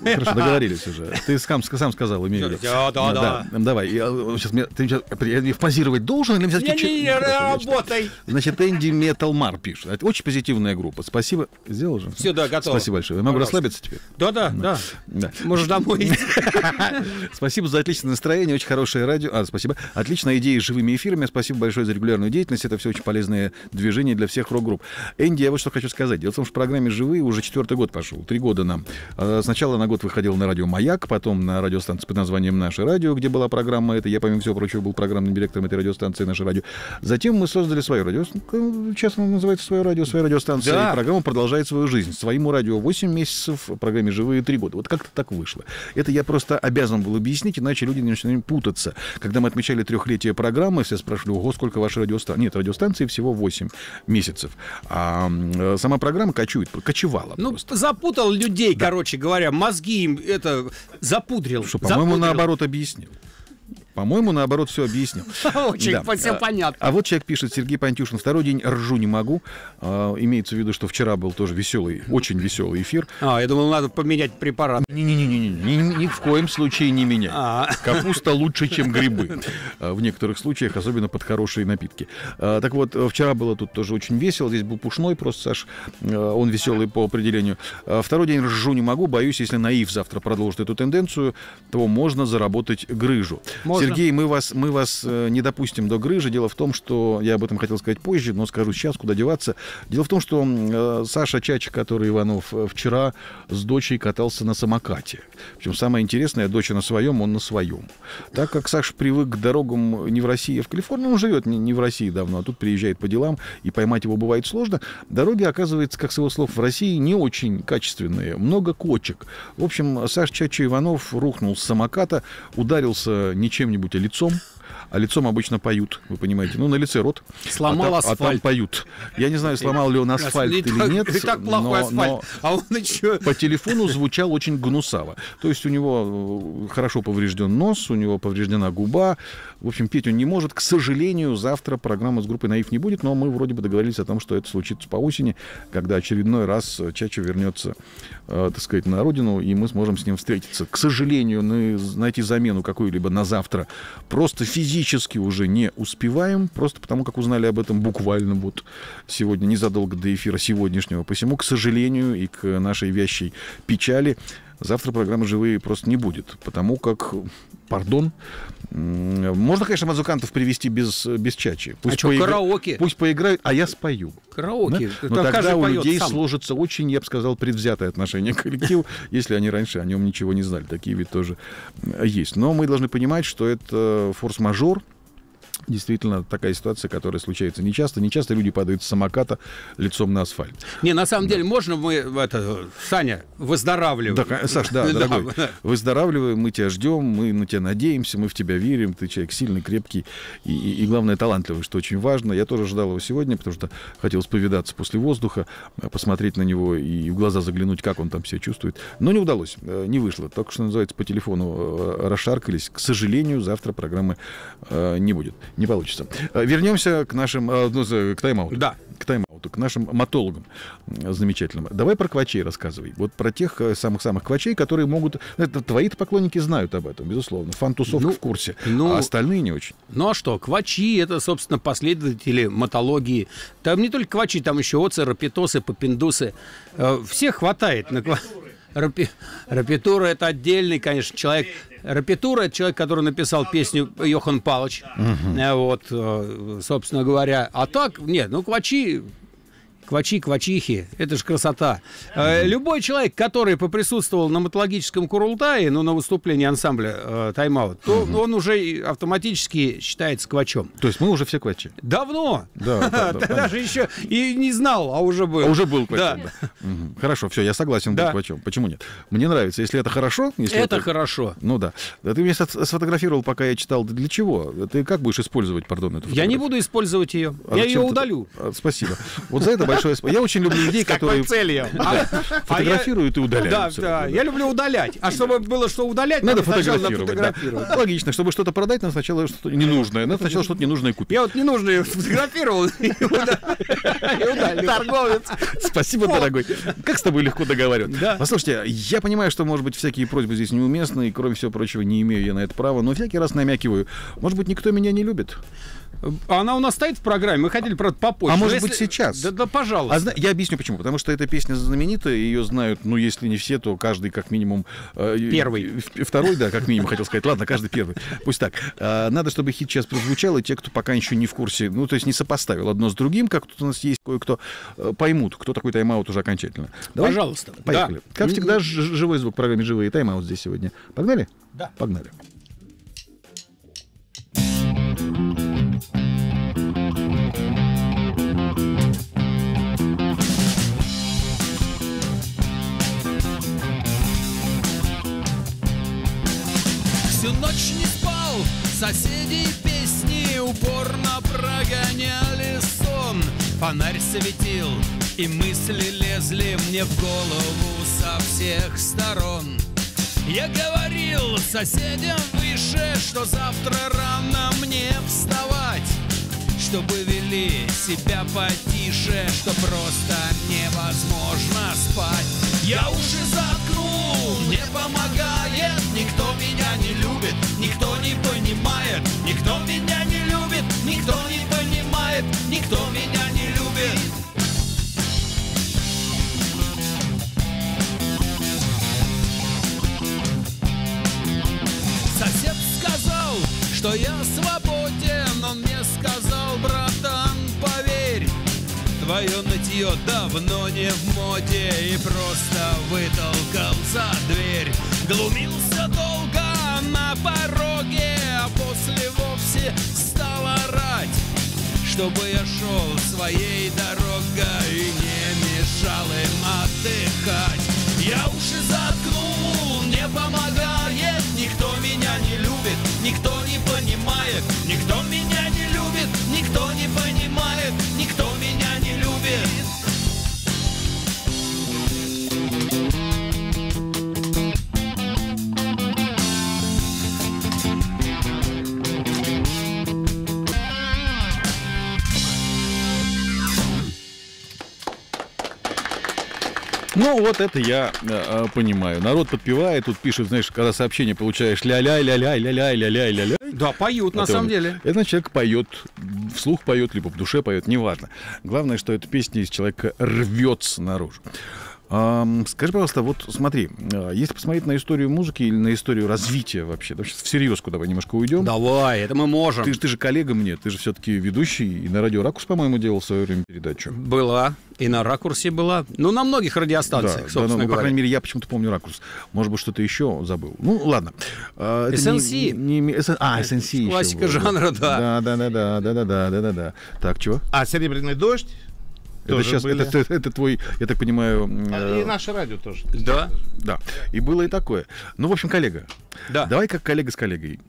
Хорошо, договорились уже. Ты сам, сам сказал, имею в виду. Да, да, да. Давай, я, э, сейчас, мне- ты сейчас, я мне позировать должен или все-таки... Ну, хорошо, я работай. Значит, Энди Металмар пишет. Это очень позитивная группа. Спасибо. Сделал же? Всё, да, готово. Спасибо большое. Я могу расслабиться теперь? Да-да, да. Да. Можешь домой идти. <laughs> <laughs> Спасибо за отличное настроение, очень хорошее радио. А, спасибо. Отличная идея с живыми эфирами. Спасибо большое за регулярную деятельность. Это все очень полезное движение для всех рок-групп. Энди, я вот что хочу сказать. Дело в том, что в программе «Живые» уже четвертый год пошел. Три года нам. А, Сначала на год выходил на радио «Маяк», потом на радиостанции под названием «Наше радио», где была программа эта. Я, помимо всего прочего, был программным директором этой радиостанции «Наше радио». Затем мы создали свое радио. Сейчас оно называется «Свое радио», «Своя радиостанция». Да. И программа продолжает свою жизнь. Своему радио 8 месяцев, программе «Живые» 3 года. Вот как-то так вышло. Это я просто обязан был объяснить, иначе люди начинают путаться. Когда мы отмечали трехлетие программы, все спрашивали, ого, сколько ваша радиостанция? Нет, радиостанции всего 8 месяцев. А сама программа кочует, кочевала. Ну, просто. запутал людей, короче говоря, мозги им это запудрил. Что, по-моему, наоборот объяснил. По-моему, наоборот, все объяснил. <laughs> Очень Да. все понятно. А вот человек пишет, Сергей Пантюшин, второй день ржу не могу. А, имеется в виду, что вчера был тоже веселый, очень веселый эфир. А, я думал, надо поменять препарат. Не-не-не, ни, в коем случае не меняй. А. Капуста лучше, чем грибы. <laughs> А, В некоторых случаях, особенно под хорошие напитки. А, Так вот, вчера было тут тоже очень весело. Здесь был Пушной просто, Саш. Он веселый по определению. А, Второй день ржу не могу. Боюсь, если Наив завтра продолжит эту тенденцию, то можно заработать грыжу. Можно. Сергей, мы вас, мы вас э, не допустим до грыжи. Дело в том, что я об этом хотел сказать позже, но скажу сейчас, куда деваться. Дело в том, что э, Саша Чачик, который Иванов э, вчера с дочей катался на самокате. Причем самое интересное, доча на своем, он на своем. Так как Саша привык к дорогам не в России, а в Калифорнии, он живет не, не в России давно, а тут приезжает по делам, и поймать его бывает сложно. Дороги, оказывается, как с его слов, в России не очень качественные, много кочек. В общем, Саш Чача Иванов рухнул с самоката, ударился не чем-нибудь, а лицом. А лицом обычно поют, вы понимаете. Ну, на лице рот. Сломал а там, а там асфальт. поют. Я не знаю, сломал ли он асфальт или так- нет. <laughs> И так плохой но- асфальт. но- А он еще... по телефону звучал очень гнусаво. То есть у него э, хорошо поврежден нос, у него повреждена губа. В общем, петь он не может. К сожалению, завтра программа с группой «Наив» не будет, но мы вроде бы договорились о том, что это случится по осени, когда очередной раз Чача вернется, э, так сказать, на родину, и мы сможем с ним встретиться. К сожалению, мы найти замену какую-либо на завтра просто физически уже не успеваем, просто потому как узнали об этом буквально вот сегодня, незадолго до эфира сегодняшнего. Посему, к сожалению, и к нашей вящей печали, завтра программы «Живые» просто не будет, потому как, пардон, можно, конечно, музыкантов привести без, без чачи. А чё, караоке? Пусть поиграют, а я спою. Караоке. Да? Там Но тогда у людей сам. сложится очень, я бы сказал, предвзятое отношение к коллективу, <laughs> если они раньше о нем ничего не знали. Такие ведь тоже есть. Но мы должны понимать, что это форс-мажор, Действительно, такая ситуация, которая случается нечасто. Нечасто люди падают с самоката лицом на асфальт. Не, на самом деле, можно мы, это, Саня, выздоравливаем? Да, Саш, да, <laughs> Да, дорогой, да. выздоравливай, мы тебя ждем, мы на тебя надеемся, мы в тебя верим, ты человек сильный, крепкий и, и- и, главное, талантливый, что очень важно. Я тоже ждал его сегодня, потому что хотелось повидаться после воздуха, э, посмотреть на него и в глаза заглянуть, как он там себя чувствует. Но не удалось, э, не вышло. Только что называется, по телефону э, расшаркались. К сожалению, завтра программы не будет, не получится. Э, Вернемся к нашим, э, ну, к тайм-ауту. Да. К тайм-ауту, к нашим матологам э, замечательным. Давай про квачей рассказывай. Вот про тех э, самых-самых квачей, которые могут... ну, Это твои-то поклонники знают об этом, безусловно. Фан-тусовка Ну, в курсе. ну- а остальные не очень. Ну а что, квачи это, собственно, последователи матологии. Там не только квачи, там еще оцы, рапитосы, папиндусы. Э, Всех хватает на ква- Рапи... Рапитура это отдельный, конечно, человек. Рапитура это человек, который написал песню Йохан Палыч. Э, Вот, э, собственно говоря. А так, нет, ну квачи. Квачи, квачихи, это же красота. Э, Любой человек, который поприсутствовал на матологическом Курултае, ну, на выступлении ансамбля э, «Тайм-аут», то он уже автоматически считается квачом. То есть мы уже все квачи. Давно. Да, да, да, Ты даже еще и не знал, а уже был. А уже был Да. квачом. да. Мгм. Хорошо, все, я согласен Да. быть квачом. Почему нет? Мне нравится. Если это хорошо... Если Это хорошо. Ну да. Да Ты меня сфот- сфотографировал, пока я читал. Да Для чего? Ты как будешь использовать, пардон, эту Я не фотографию? буду использовать ее. А Я ее ты- удалю. А, Спасибо. Вот за это большое спасибо. Я очень люблю людей, которые целью? фотографируют и Да, удаляют. да, я люблю удалять. А чтобы было что удалять, Надо фотографировать, да. Логично, чтобы что-то продать, надо сначала что-то ненужное. Надо сначала что-то ненужное купить. Я вот ненужные фотографировал и уда- <laughs> и удалил. Торговец. Спасибо, дорогой. Как с тобой легко договариваться. Да. Послушайте, я понимаю, что, может быть, всякие просьбы здесь неуместны, и, кроме всего прочего, не имею я на это права, но всякий раз намякиваю. Может быть, никто меня не любит? Она у нас стоит в программе, мы хотели, правда, попозже. А Но может если- быть, сейчас? Да, да, пожалуйста. А зна- я объясню почему. Потому что эта песня знаменитая, ее знают, ну, если не все, то каждый как минимум... э, Первый. э, Второй, да, как минимум, хотел сказать. Ладно, каждый первый. Пусть так. А, Надо, чтобы хит сейчас прозвучал, и те, кто пока еще не в курсе, ну, то есть не сопоставил одно с другим, как тут у нас есть кое-кто, э, поймут, кто такой тайм-аут уже окончательно. Давай? Пожалуйста. Поехали. Да. Как всегда, живой звук в программе «Живые тайм-аут» здесь сегодня. Погнали? Да. Погнали. Всю ночь не спал, соседи песни упорно прогоняли сон. Фонарь светил, и мысли лезли мне в голову со всех сторон. Я говорил соседям выше, что завтра рано мне вставать чтобы вели себя потише, что просто невозможно спать. Я уши заткнул, не помогает, никто меня не любит, никто не понимает, никто меня не любит, никто не понимает, никто меня не любит. Сосед что я свободен, он мне сказал, братан, поверь, Твое нытье давно не в моде. И просто вытолкал за дверь. Глумился долго на пороге А после вовсе стал орать. Чтобы я шел своей дорогой И не мешал им отдыхать. Я уши заткнул, не помогает Никто меня не любит, никто понимает Никто меня не любит, никто не понимает Ну, вот это я э, э, понимаю. Народ подпевает, тут пишет, знаешь, когда сообщение получаешь ля-ля, ля-ля, ля-ля, ля-ля, ля-ля. Да, поют, на Это самом он- деле. Это значит, человек поет, вслух поет, либо в душе поет, неважно. Главное, что эта песня из человека рвется наружу. Скажи, пожалуйста, вот смотри, а, если посмотреть на историю музыки или на историю развития вообще, да, сейчас всерьез давай немножко уйдем. Давай, это мы можем. Ты, ты же коллега мне, ты же все-таки ведущий, и на радио Ракус, по-моему, делал в свое время передачу. Была. И на ракурсе была. Ну, на многих радиостанциях, да, собственно ну, по говоря. крайней мере, я почему-то помню ракурс. Может быть, что-то еще забыл. Ну, ладно. А, это SNC. не- не- SN а, SNC еще Классика жанра, да. Да, да, да, да, да, да, да, да, да, да. Так, чего? А «Серебряный дождь» Это сейчас, были. это, это- это твой, я так понимаю, А, э, И наше радио тоже. Да. да. И было и такое. Ну, в общем, коллега. Да. Давай как коллега с коллегой.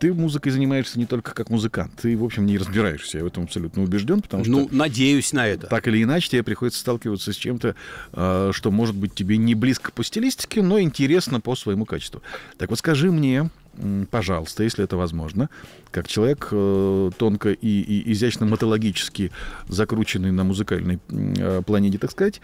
Ты музыкой занимаешься не только как музыкант. Ты, в общем, не разбираешься. Я в этом абсолютно убежден, потому что Ну, надеюсь на это. так или иначе тебе приходится сталкиваться с чем-то, э, что может быть тебе не близко по стилистике, но интересно по своему качеству. Так вот скажи мне, пожалуйста, если это возможно, как человек э, тонко и, изящно матологически закрученный на музыкальной э, планете, так сказать,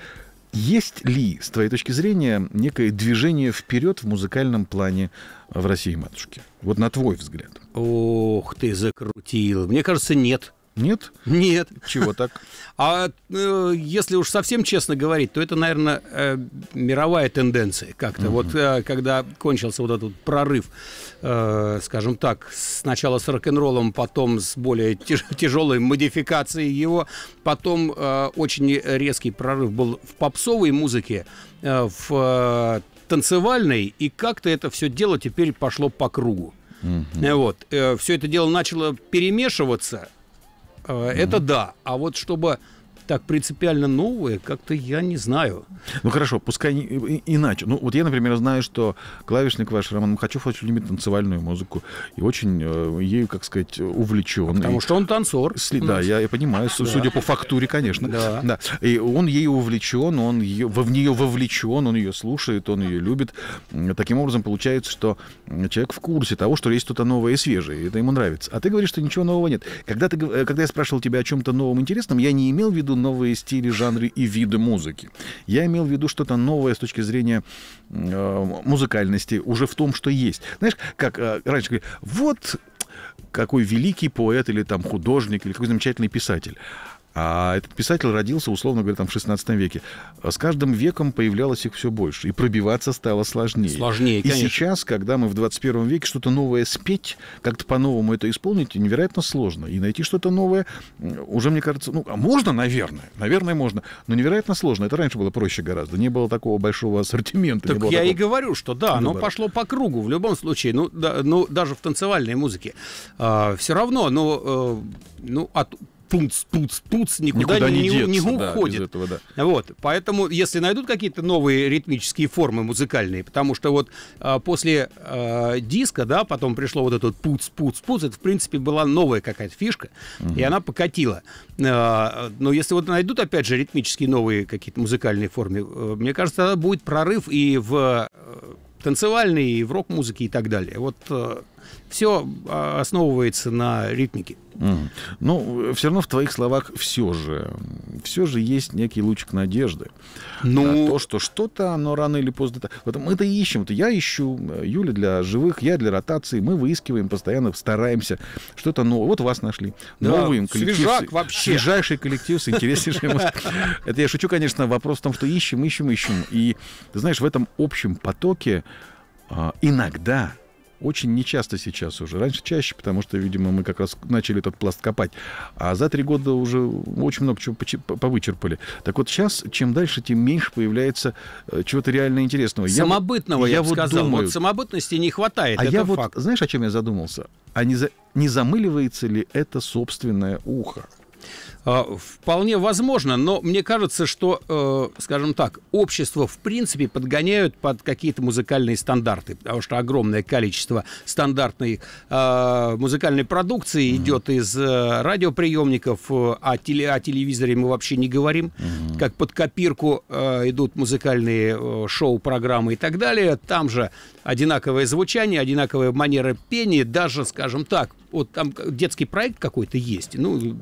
есть ли, с твоей точки зрения, некое движение вперед в музыкальном плане в России, матушки? Вот на твой взгляд. Ох, ты закрутил. Мне кажется, нет. Нет? Нет. Чего так? <laughs> А э, если уж совсем честно говорить, то это, наверное, э, мировая тенденция как-то. Вот э, когда кончился вот этот прорыв, э, скажем так, сначала с рок-н-роллом, потом с более тяж- <laughs> тяжелой модификацией его, потом э, очень резкий прорыв был в попсовой музыке, э, в э, танцевальной, и как-то это все дело теперь пошло по кругу. Э, Вот. все это дело начало перемешиваться, Э, Это да. А вот чтобы так принципиально новое, как-то я не знаю. Ну хорошо, пускай не- и- иначе. Ну вот я, например, знаю, что клавишник ваш Роман Махачев очень любит танцевальную музыку и очень э, ею, как сказать, увлечен. Потому И- что он танцор. Сли- Да, я, я понимаю, су- судя по фактуре, конечно. Да. И он ею увлечен, он ее, в нее вовлечен, он ее слушает, он ее любит. Таким образом, получается, что человек в курсе того, что есть что-то новое и свежее, и это ему нравится. А ты говоришь, что ничего нового нет. Когда, ты, э, когда я спрашивал тебя о чем-то новом интересном, я не имел в виду новые стили, жанры и виды музыки. Я имел в виду что-то новое с точки зрения э, музыкальности уже в том, что есть. Знаешь, как э, раньше говорили, вот какой великий поэт или там художник или какой замечательный писатель. А этот писатель родился, условно говоря, там в 16 веке. А С каждым веком появлялось их все больше, и пробиваться стало сложнее. Сложнее, И конечно. сейчас, когда мы в 21 веке что-то новое спеть, как-то по-новому это исполнить, невероятно сложно. И найти что-то новое уже, мне кажется, ну, а можно, наверное, наверное, можно, но невероятно сложно. Это раньше было проще гораздо. Не было такого большого ассортимента. Так я и такого- говорю, что да, оно выбора. пошло по кругу в любом случае. Ну, да, ну даже в танцевальной музыке. все равно, ну, э, ну от пуц, пуц, пуц никуда, Никуда не, не не- не деться, да, уходит. без этого, да. Вот, поэтому, если найдут какие-то новые ритмические формы музыкальные, потому что вот а, после а, диска, да, потом пришло вот этот пуц, пуц, пуц, это, в принципе, была новая какая-то фишка, и она покатила. А, но если вот найдут, опять же, ритмические новые какие-то музыкальные формы, э, мне кажется, тогда будет прорыв и в э, танцевальной, и в рок-музыке и так далее. Вот все основывается на ритмике. Мгм. Ну, все равно в твоих словах все же, все же есть некий лучик надежды. Ну, то, что что-то, оно рано или поздно... это- Вот мы это ищем. Вот я ищу, э, Юля для живых, я для ротации. Мы выискиваем, постоянно стараемся что-то новое. Вот вас нашли. Да, Новый коллектив. свежак вообще. Свежайший коллектив с интереснейшей музыкой. <laughs> Это я шучу, конечно. Вопрос в том, что ищем, ищем, ищем. И, ты знаешь, в этом общем потоке а, иногда очень нечасто сейчас уже. Раньше чаще, потому что, видимо, мы как раз начали этот пласт копать. А за три года уже очень много чего повычерпали. Так вот сейчас, чем дальше, тем меньше появляется э, чего-то реально интересного. Я вот- самобытного, я, бы вот сказал. думаю, Вот самобытности не хватает, а это я вот, факт. знаешь, о чем я задумался? А не, за- не замыливается ли это собственное ухо? А, Вполне возможно, но мне кажется, что, э, скажем так, общество в принципе подгоняют под какие-то музыкальные стандарты, потому что огромное количество стандартной э, музыкальной продукции идет из э, радиоприемников, э, о, теле- о телевизоре мы вообще не говорим, как под копирку идут музыкальные э, шоу-программы и так далее. Там же одинаковое звучание, одинаковая манера пения, даже, скажем так, вот там детский проект какой-то есть, ну,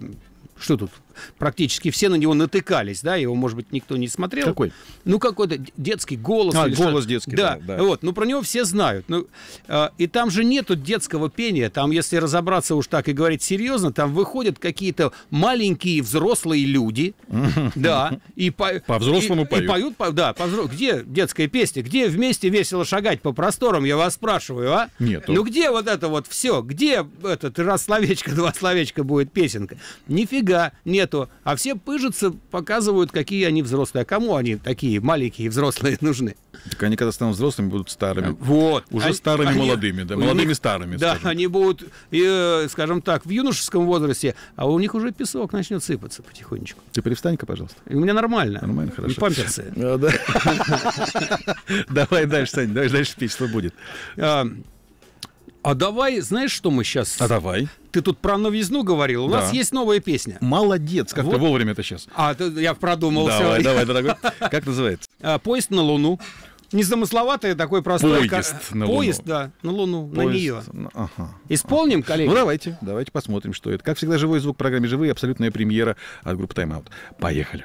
что тут? Практически все на него натыкались, да, его, может быть, никто не смотрел. Какой? Ну, какой-то детский голос. А, голос что-то. детский, Да, да, да. вот, ну, про него все знают. Ну, э, и там же нету детского пения, там, если разобраться уж так и говорить серьезно, там выходят какие-то маленькие взрослые люди, <laughs> да, и по- По-взрослому и- и поют. поют, по- да, где детская песня, где вместе весело шагать по просторам, я вас спрашиваю, а? Нету. Ну, где вот это вот все? Где этот раз словечко, <laughs> два словечка будет песенка? Нифига нету. А все пыжатся, показывают, какие они взрослые. А кому они такие маленькие взрослые нужны? Так они, когда станут взрослыми, будут старыми. Вот. Уже Они- старыми они- молодыми, да, у них- молодыми старыми, Да, скажем. они будут, э, скажем так, в юношеском возрасте, а у них уже песок начнет сыпаться потихонечку. Ты привстань-ка, пожалуйста. И у меня нормально. Нормально, И хорошо. памперсы. А, да. <laughs> Давай дальше, Сань, давай дальше петь, что будет. А, давай, знаешь, что мы сейчас... А давай. Ты тут про новизну говорил. У Да. нас есть новая песня. Молодец, как ты Вот. вовремя это сейчас. А, ты- я продумал Давай, давай, дорогой. <laughs> Как называется? А, поезд на Луну. Незамысловатый такой простой. Поезд на Луну. Поезд, да, на Луну, на Поезд. нее. Ну, Ага. Исполним, коллеги? Ну давайте, давайте посмотрим, что это. Как всегда, живой звук в программе «Живые», абсолютная премьера от группы Out. Поехали.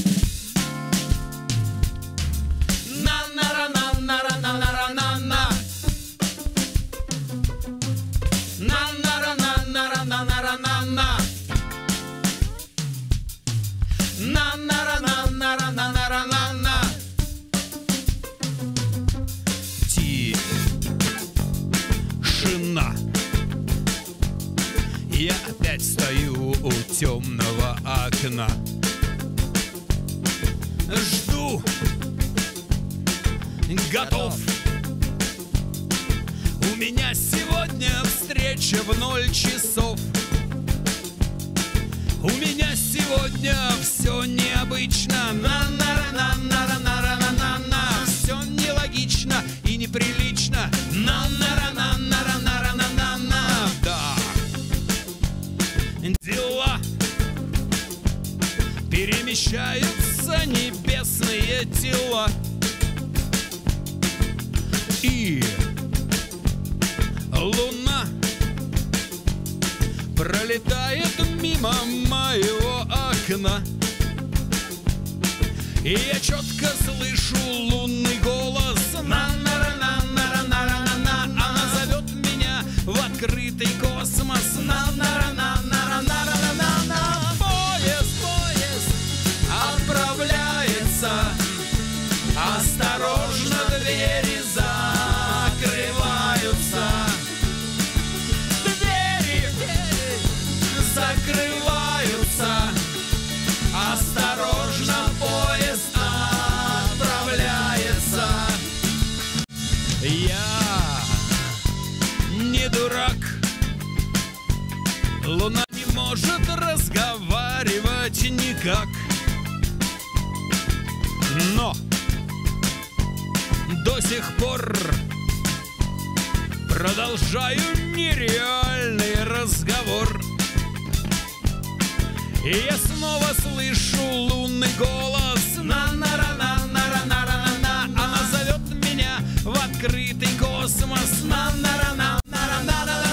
темного окна. Жду. Готов. У меня сегодня встреча в ноль часов. У меня сегодня все необычно. На на на на на на на на Все нелогично и неприлично. На на на Перемещаются небесные тела И Луна пролетает мимо моего окна И я четко слышу лунный голос на на на на на на на Она зовет меня в открытый никак. Но до сих пор продолжаю нереальный разговор. И я снова слышу лунный голос на на ра на на ра на ра на Она зовет меня в открытый космос на на ра на на ра на на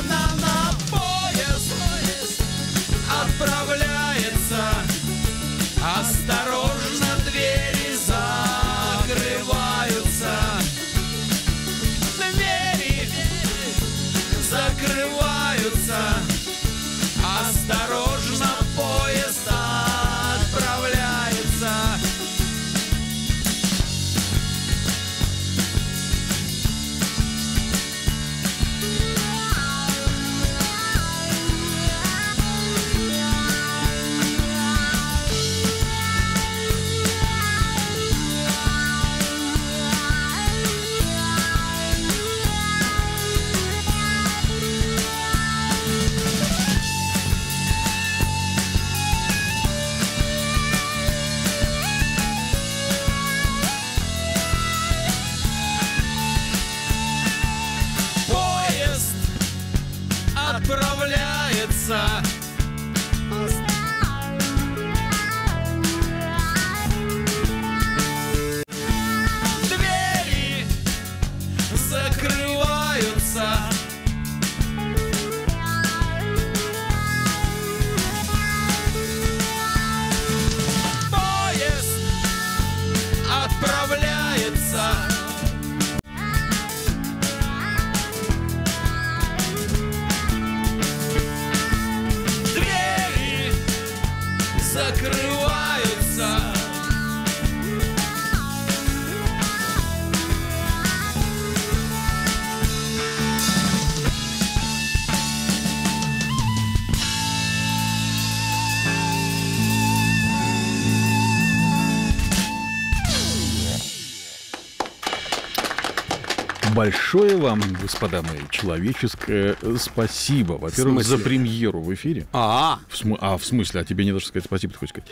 вам, господа мои, человеческое спасибо. Во-первых, за премьеру в эфире. А, см- А, в смысле? А тебе не должен сказать спасибо, ты хочешь сказать?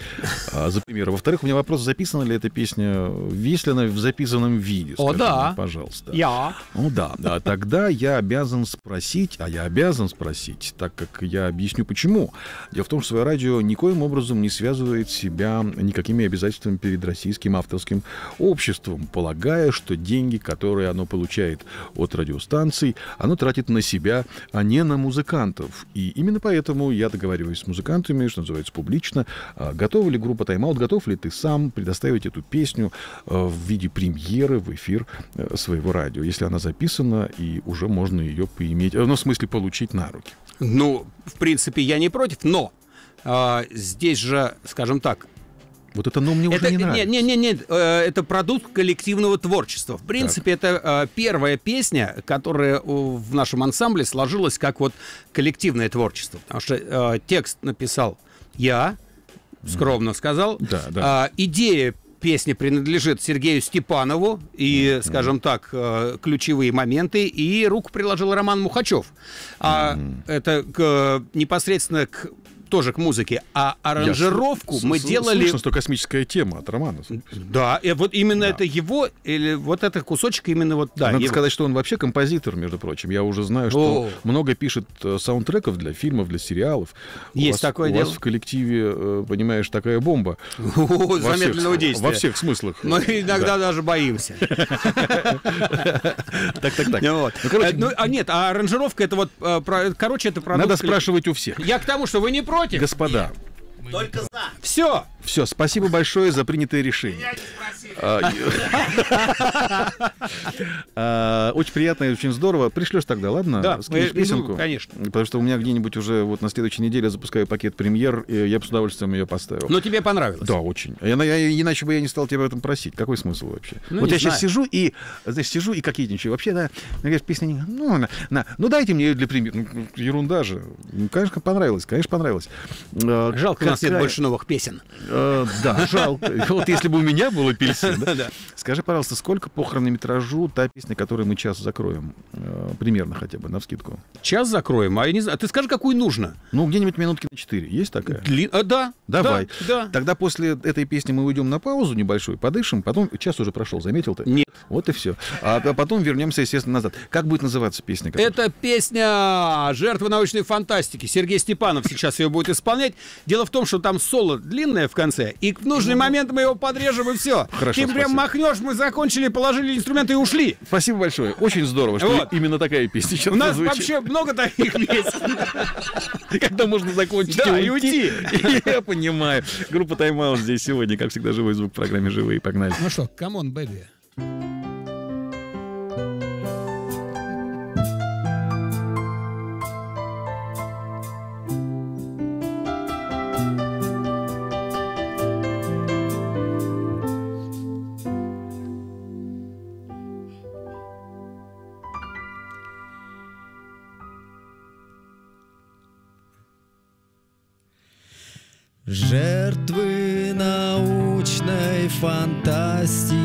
А, за премьеру. Во-вторых, у меня вопрос, записана ли эта песня, есть ли она в записанном виде? О, да. мне, пожалуйста. я. Ну да, да, тогда я обязан спросить, а я обязан спросить, так как я объясню почему. Дело в том, что свое радио никоим образом не связывает себя никакими обязательствами перед российским авторским обществом, полагая, что деньги, которые оно получает от радиостанций, оно тратит на себя, а не на музыкантов. И именно поэтому я договариваюсь с музыкантами, что называется, публично. А Готова ли группа Тайм-аут, готов ли ты сам предоставить эту песню э, в виде премьеры в эфир э, своего радио, если она записана и уже можно ее поиметь, э, ну, в смысле, получить на руки. Ну, в принципе, я не против, но а, здесь же, скажем так, Вот это «но» мне уже это, не нравится. нет, нет, нет, э, это продукт коллективного творчества. В принципе, это э, первая песня, которая в нашем ансамбле сложилась как вот коллективное творчество. Потому что э, текст написал я, скромно сказал. Да, да. А, идея песня принадлежит Сергею Степанову, и, скажем так, э, ключевые моменты, и руку приложил Роман Мухачев. А это к- непосредственно к тоже к музыке, а аранжировку Я мы делали... Слышно, что космическая тема от романа. Да, и вот именно это его, или вот этот кусочек именно вот, да. Надо его. сказать, что он вообще композитор, между прочим. Я уже знаю, что О. много пишет э, саундтреков для фильмов, для сериалов. У Есть вас- такое у дело. вас в коллективе, э, понимаешь, такая бомба. <laughs> О, Во всех- замедленного действия. Во всех смыслах. Мы иногда даже боимся. <laughs> Так, так, так. Ну, короче, Э, ну, а нет, а аранжировка это вот, короче, это продукт... Надо спрашивать у всех. Я к тому, что вы не против. Господа, Все. все, спасибо большое за принятое решение. А, <laughs> а, Очень приятно и очень здорово. Пришлешь тогда, ладно? Да, Скинешь песенку? конечно. Потому что у меня где-нибудь уже вот на следующей неделе запускаю пакет премьер, и я бы с удовольствием ее поставил. Но тебе понравилось. Да, очень. Иначе бы я не стал тебя об этом просить. Какой смысл вообще? Ну, вот я сейчас сижу и, знаешь, сижу и кокетничаю. Вообще, да, говоришь, песня, не- ну, на, ну дайте мне ее для примера. Ну, ерунда же. Ну, конечно, понравилось, конечно, понравилось. Жалко, у нас нет больше новых песен. Да, жалко. <laughs> Вот если бы у меня был апельсин. <laughs> да? Скажи, пожалуйста, сколько по хронометражу та песня, которую мы сейчас закроем? Э, Примерно хотя бы, на вскидку. Час закроем, а я не знаю. Ты скажи, какую нужно? Ну, где-нибудь минутки на 4. Есть такая? Дли- а, да. Давай. Да. да. Тогда после этой песни мы уйдем на паузу небольшую, подышим, потом час уже прошел, заметил ты? Нет. Вот и все. А, а потом вернемся, естественно, назад. Как будет называться песня? которая- Это песня «Жертва научной фантастики». Сергей Степанов сейчас ее будет исполнять. Дело в том, что там соло длинное в конце, и в нужный момент мы его подрежем, и все. Ну, Хорошо, Ты прям спасибо. махнешь, мы закончили, положили инструменты и ушли. Спасибо большое. Очень здорово, что Вот. именно такая песня сейчас У нас прозвучит. вообще много таких песен. <laughs> Когда можно закончить Да, и <laughs> Я понимаю. Группа Тайм-аут здесь сегодня, как всегда, живой звук в программе «Живые». Погнали. Ну что, камон, бэби. Жертвы научной фантастики.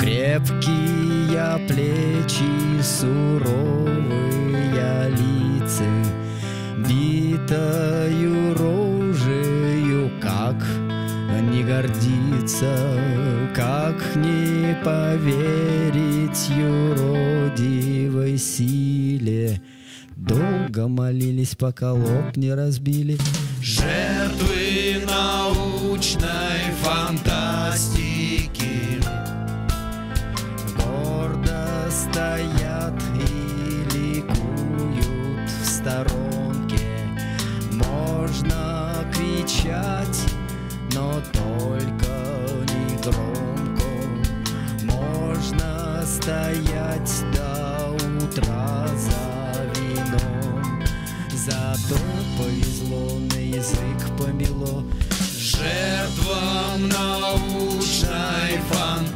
Крепкие плечи, суровые лица. Битою рожею, как не гордиться Как не поверить юродивой силе Долго молились, пока лоб не разбили. Жертвы научной фантастики. Гордо стоят и ликуют в сторонке. Можно кричать, но только не громко. Можно стоять до повезло, на язык помело. Жертвам научной фантастики.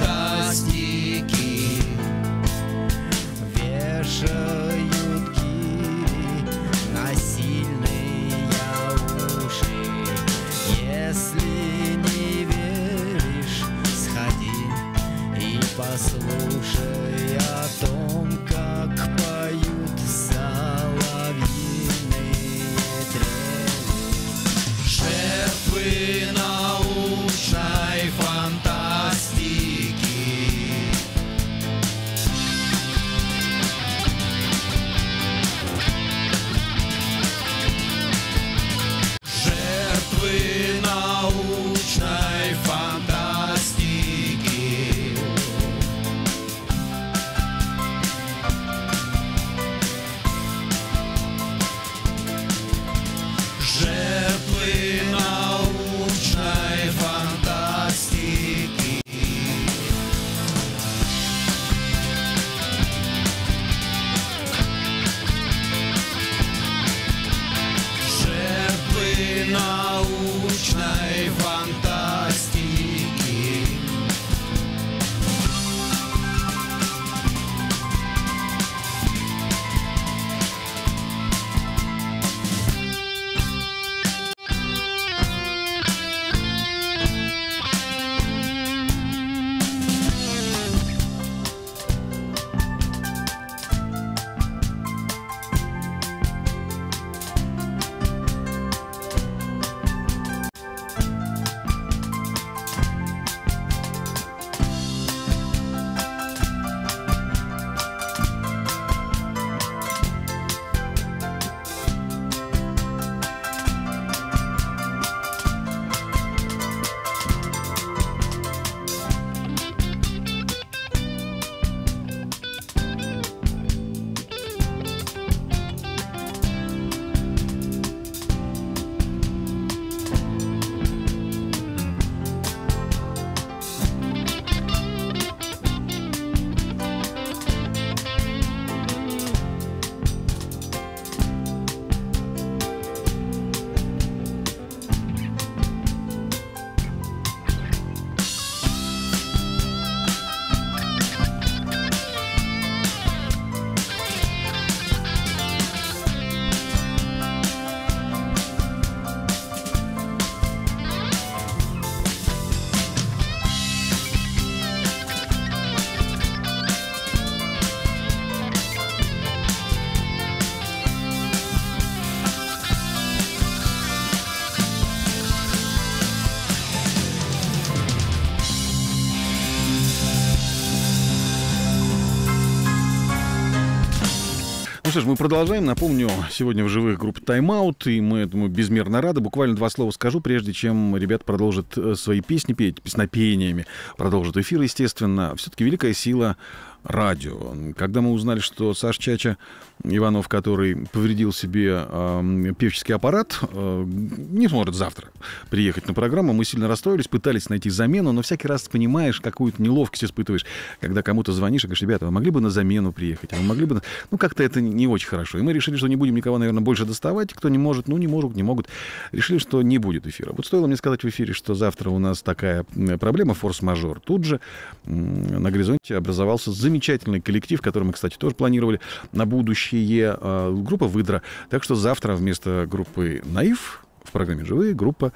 Ну что ж, мы продолжаем. Напомню, сегодня в живых группа «Тайм-аут», и мы этому безмерно рады. Буквально два слова скажу, прежде чем ребята продолжат э, свои песни петь, песнопениями, продолжат эфир, естественно. Все-таки великая сила радио. Когда мы узнали, что Саш Чача Иванов, который повредил себе э, певческий аппарат, э, не сможет завтра приехать на программу, мы сильно расстроились, пытались найти замену, но всякий раз понимаешь, какую-то неловкость испытываешь, когда кому-то звонишь и говоришь, ребята, вы могли бы на замену приехать, а вы могли бы... на-» Ну, как-то это не очень хорошо. И мы решили, что не будем никого, наверное, больше доставать. Кто не может, ну, не могут, не могут. Решили, что не будет эфира. Вот стоило мне сказать в эфире, что завтра у нас такая проблема, форс-мажор. Тут же на горизонте образовался замечательный коллектив, который мы, кстати, тоже планировали на будущее. Э, Группа «Выдра». Так что завтра вместо группы «Наив» в программе «Живые» группа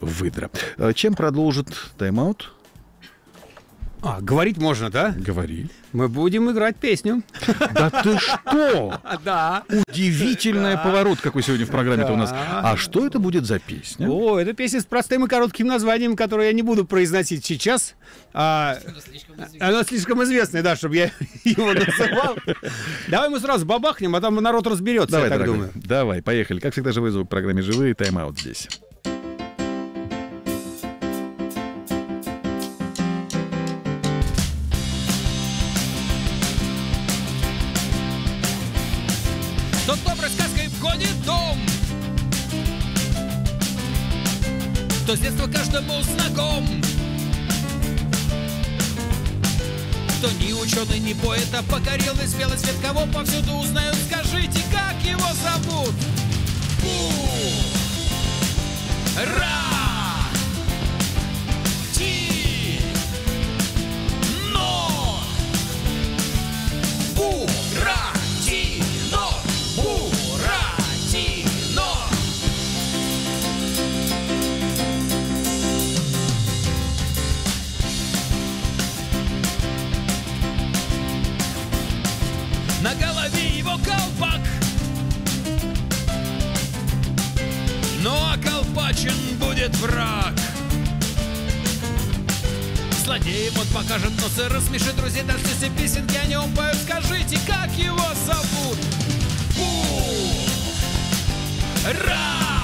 «Выдра». Э, Чем продолжит тайм-аут? А, говорить можно, да? Говори. Мы будем играть песню. Да ты что? <laughs> Да. Удивительный поворот, какой сегодня в программе-то у нас. А что это будет за песня? О, это песня с простым и коротким названием, которое я не буду произносить сейчас. А, Она слишком известная, да, чтобы я <laughs> его называл. Давай мы сразу бабахнем, а там народ разберется, Давай, я так думаю. Давай, поехали. Как всегда, живой звук в программе «Живые». Тайм-аут здесь. С детства каждому знаком Кто ни ученый, ни поэт, а покорил весь белый свет Кого повсюду узнают, скажите, как его зовут? Бу! Ра! Ти! Но! Буратино! Колпачен будет враг Злодеем он покажет нос и рассмешит друзей Даже все песенки о нем поют Скажите, как его зовут? Бу! Ра!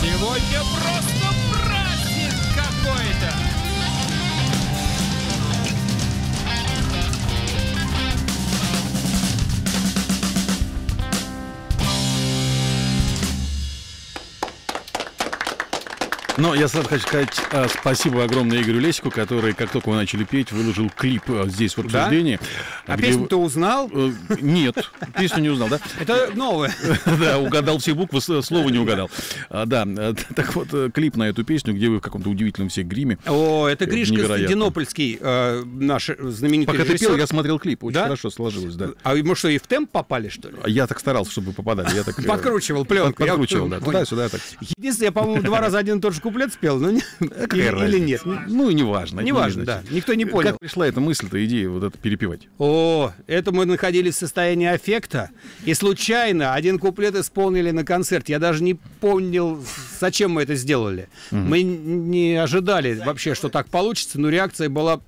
Сегодня просто Но я сразу хочу сказать а, спасибо огромное Игорю Лесику, который, как только вы начали петь, выложил клип а, здесь в обсуждении. А где песню ты узнал? Э, Нет, песню не узнал, да? Это новое. <laughs> Да, угадал все буквы, с- слово не угадал. А, Да, э, так вот, э, клип на эту песню, где вы в каком-то удивительном все гриме. О, это Гришка э, наш знаменитый Пока ты пел, я смотрел клип, очень Да? хорошо сложилось, да. А мы что, и в темп попали, что ли? Я так старался, чтобы попадали. Я так, Подкручивал пленку. Подкручивал, да. Туда-сюда. Единственное, я, по-моему, два раза один и тот же куплет спел, но не- или, или нет. Ну и неважно. Неважно, не да. Никто не понял. Как пришла эта мысль-то, идея вот это перепевать? О, это мы находились в состоянии аффекта, и случайно один куплет исполнили на концерте. Я даже не помнил, зачем мы это сделали. Мы не ожидали вообще, что так получится, но реакция была...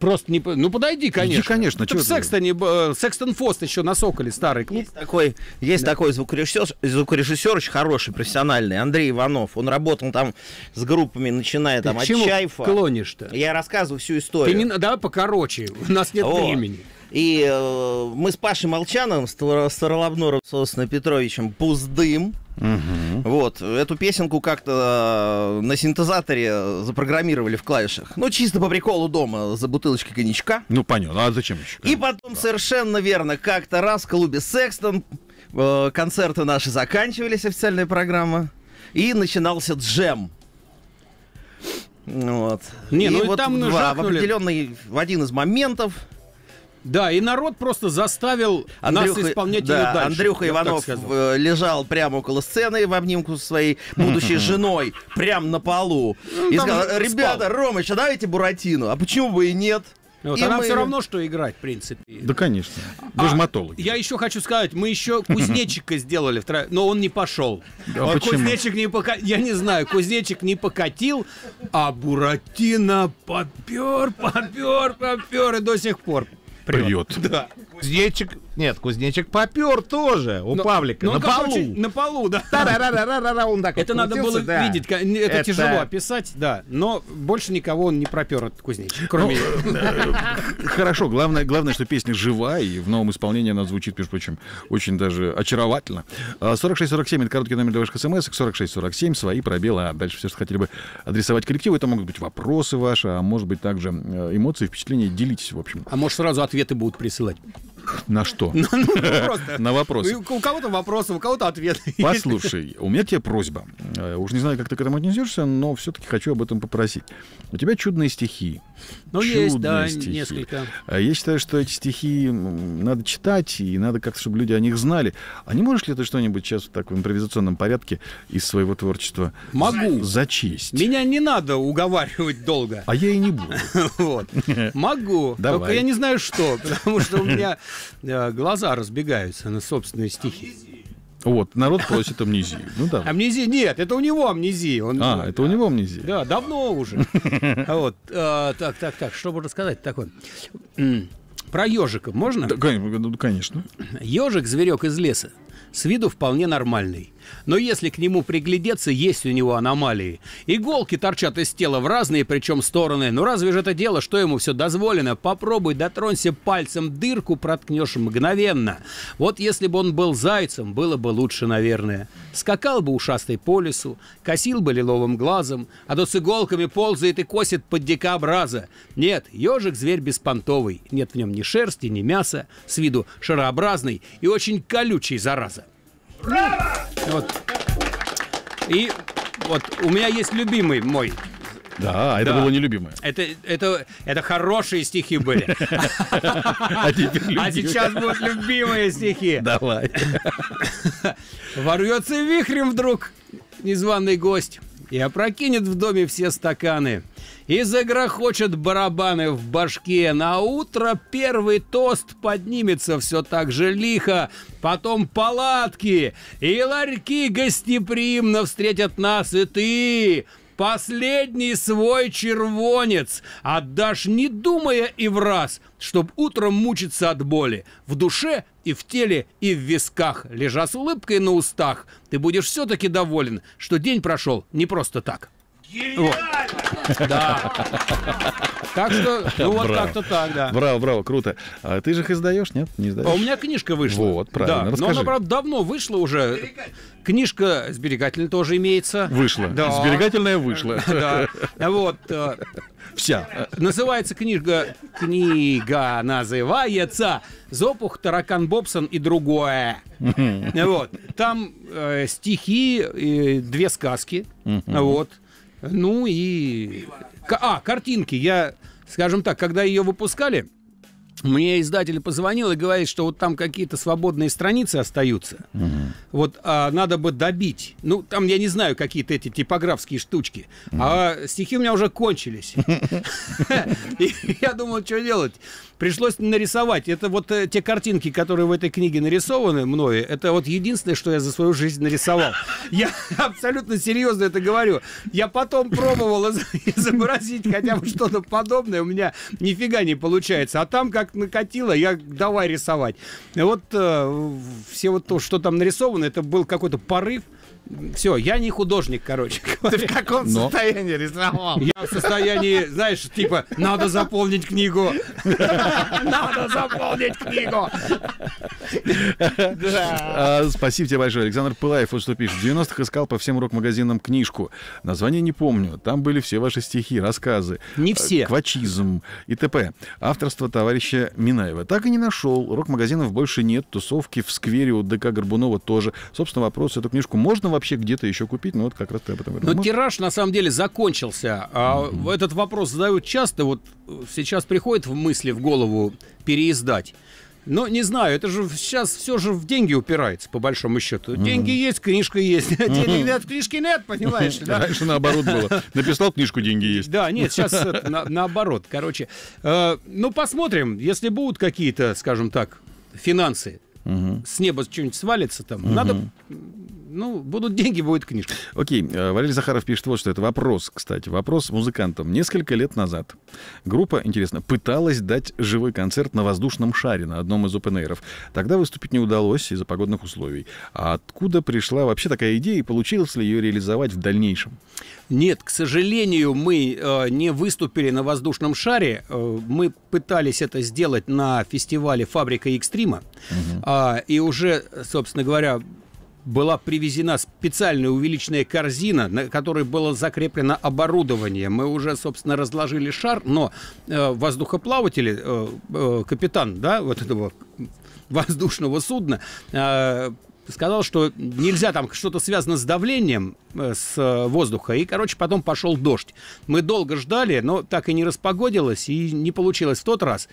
Просто не... Ну, подойди, конечно. конечно, Это чё в ты? Секстоне, э, Секстон Фост еще на Соколе, старый клуб. Есть такой, есть такой звукорежиссер, звукорежиссер очень хороший, профессиональный, Андрей Иванов. Он работал там с группами, начиная Ты там от Чайфа. клонишь-то? Я рассказываю всю Ты историю. не... на- Давай покороче, у нас нет Вот. времени. И э, мы с Пашей Молчановым, Стар- Старолобнором, собственно, Петровичем, Пуздым. Вот, эту песенку как-то э, на синтезаторе запрограммировали в клавишах. Ну, чисто по приколу дома, за бутылочкой коньячка. Ну, понятно. А зачем еще? И потом совершенно верно, как-то раз в клубе Секстон э, концерты наши заканчивались, официальная программа, и начинался джем. Вот. Не, И ну и вот там в, в определенный, в один из моментов Да, и народ просто заставил Андрюха, нас исполнять да, ее дальше. Андрюха Иванов э, лежал прямо около сцены в обнимку со своей будущей <laughs> женой, прям на полу. И там сказал, спал. ребята, Ромыч, а давайте Буратино. А почему бы и нет? Вот, И а нам мы- все равно, что играть, в принципе. Да, конечно. Вы же А. Я еще хочу сказать, мы еще кузнечика сделали, втро- но он не пошел. Да Вот почему? Кузнечик не пока... Я не знаю, кузнечик не покатил, а Буратино попер, попер, попер и до сих пор прет. Прет. Да. Кузнечик, нет, кузнечик попер тоже у Но- Павлика но на как полу. очень- на полу, да. Та-ра-ра-ра-ра-ра, он так вот Это надо было да. видеть, это, Это- тяжело описать, да. Но больше никого он не пропер, этот кузнечик, кроме... Хорошо, главное, главное, что песня жива, и в новом исполнении она звучит, между прочим, очень даже очаровательно. А, 4647 это короткий номер для ваших смс, 4647 свои пробелы, а дальше все, что хотели бы адресовать коллективу, это могут быть вопросы ваши, а может быть также э, эмоции, впечатления, делитесь, в общем. А может, сразу ответы будут присылать? На что? Ну, просто. <laughs> На вопросы. У кого-то вопросы, у кого-то ответы. Послушай, у меня тебе просьба. Э, Уж не знаю, как ты к этому отнесешься, но все-таки хочу об этом попросить. У тебя чудные стихи. Ну, есть, да, несколько. А Я считаю, что эти стихи надо читать, и надо как-то, чтобы люди о них знали. А не можешь ли ты что-нибудь сейчас так в импровизационном порядке из своего творчества Могу. зачесть? Меня не надо уговаривать долго. А я и не буду. <laughs> Вот. Могу. Давай. Только я не знаю что, <laughs> потому что у меня э, глаза разбегаются на собственные стихи. Вот, народ просит амнезию. Ну да. Амнезия нет, это у него амнезия. Он, А, это у него амнезия? Да, давно уже. <laughs> А Вот. э, Так, так, так, что бы рассказать такое? Про ежика можно? Да, ну, конечно. Ежик зверек из леса. С виду вполне нормальный. Но если к нему приглядеться, есть у него аномалии. Иголки торчат из тела в разные, причем стороны. Ну разве же это дело, что ему все дозволено? Попробуй дотронься пальцем, дырку проткнешь мгновенно. Вот если бы он был зайцем, было бы лучше, наверное. Скакал бы ушастый по лесу, косил бы лиловым глазом, а то с иголками ползает и косит под дикобраза. Нет, ежик зверь беспонтовый. Нет в нем ни шерсти, ни мяса. С виду шарообразный и очень колючий, зараза. Вот. И вот у меня есть любимый мой. Да, а это Да. было нелюбимое. Это, это, это хорошие стихи были. <laughs> А А сейчас будут любимые стихи. Давай. <laughs> Ворвется вихрем вдруг незваный гость и опрокинет в доме все стаканы. И загрохочет барабаны в башке. На утро первый тост поднимется все так же лихо. Потом палатки и ларьки гостеприимно встретят нас. И ты, последний свой червонец, отдашь не думая и в раз, чтоб утром мучиться от боли. В душе и в теле, и в висках, лежа с улыбкой на устах, ты будешь все-таки доволен, что день прошел не просто так. Да. <laughs> Так что, ну вот Браво. как-то так, да. Браво, браво, круто. А ты же их издаешь, нет? Не издаешь? А у меня книжка вышла. Вот, правильно. Да, но Расскажи. она, правда, давно вышла уже. Книжка сберегательная тоже имеется. Вышла. Да. Сберегательная вышла. <laughs> Да. Вот. э, Вся. Называется книга... Книга называется «Зопух, таракан Бобсон и другое». Вот. Там э, стихи, э, две сказки. Вот. Ну и... А, картинки. Я, скажем так, когда ее выпускали, мне издатель позвонил и говорит, что вот там какие-то свободные страницы остаются. Вот а, надо бы добить. Ну, там, я не знаю, какие-то эти типографские штучки. А стихи у меня уже кончились. <laughs> <laughs> Я думал, что делать. Пришлось нарисовать. Это вот э, те картинки, которые в этой книге нарисованы мною, это вот единственное, что я за свою жизнь нарисовал. Я <laughs> абсолютно серьезно это говорю. Я потом пробовал из- <laughs> изобразить хотя бы что-то подобное, у меня нифига не получается. А там как накатило, я давай рисовать. Вот э, все вот то, что там нарисовано, это был какой-то порыв. Все, я не художник, короче. <laughs> Ты в каком Но. состоянии рисовал? Я в состоянии, знаешь, типа, надо заполнить книгу. <laughs> Надо заполнить книгу. <laughs> А, спасибо тебе большое. Александр Пылаев вот что пишет. В 90-х искал по всем рок-магазинам книжку. Название не помню. Там были все ваши стихи, рассказы. Не э, все. Квачизм и т.п. Авторство товарища Минаева. Так и не нашел. Рок-магазинов больше нет. Тусовки в сквере у ДК Горбунова тоже. Собственно, вопрос, эту книжку можно вообще где-то еще купить? Ну вот как раз ты об этом говорил. Но Можно? тираж на самом деле закончился. А Этот вопрос задают часто. Вот э, сейчас приходит в мысли, в голову переиздать. Но не знаю, это же сейчас все же в деньги упирается, по большому счету. Деньги есть, книжка есть. <laughs> Денег нет, книжки нет, понимаешь? <laughs> да? Раньше наоборот было. Написал книжку, деньги есть. Да, нет, сейчас <laughs> это на- наоборот. Короче, э, ну посмотрим, если будут какие-то, скажем так, финансы, с неба что-нибудь свалится там, надо, ну, будут деньги, будет книжка. Окей, э, Валерий Захаров пишет вот что. Это вопрос, кстати. Вопрос музыкантам. Несколько лет назад группа, интересно, пыталась дать живой концерт на воздушном шаре на одном из опен Тогда выступить не удалось из-за погодных условий. А откуда пришла вообще такая идея и получилось ли ее реализовать в дальнейшем? Нет, к сожалению, мы э, не выступили на воздушном шаре. Э, мы пытались это сделать на фестивале «Фабрика Экстрима». А, и уже, собственно говоря, была привезена специальная увеличенная корзина, на которой было закреплено оборудование. Мы уже, собственно, разложили шар, но э, воздухоплаватели, э, э, капитан, да, вот этого воздушного судна, э, сказал, что нельзя там что-то связано с давлением э, с э, воздуха. И, короче, потом пошел дождь. Мы долго ждали, но так и не распогодилось, и не получилось в тот раз.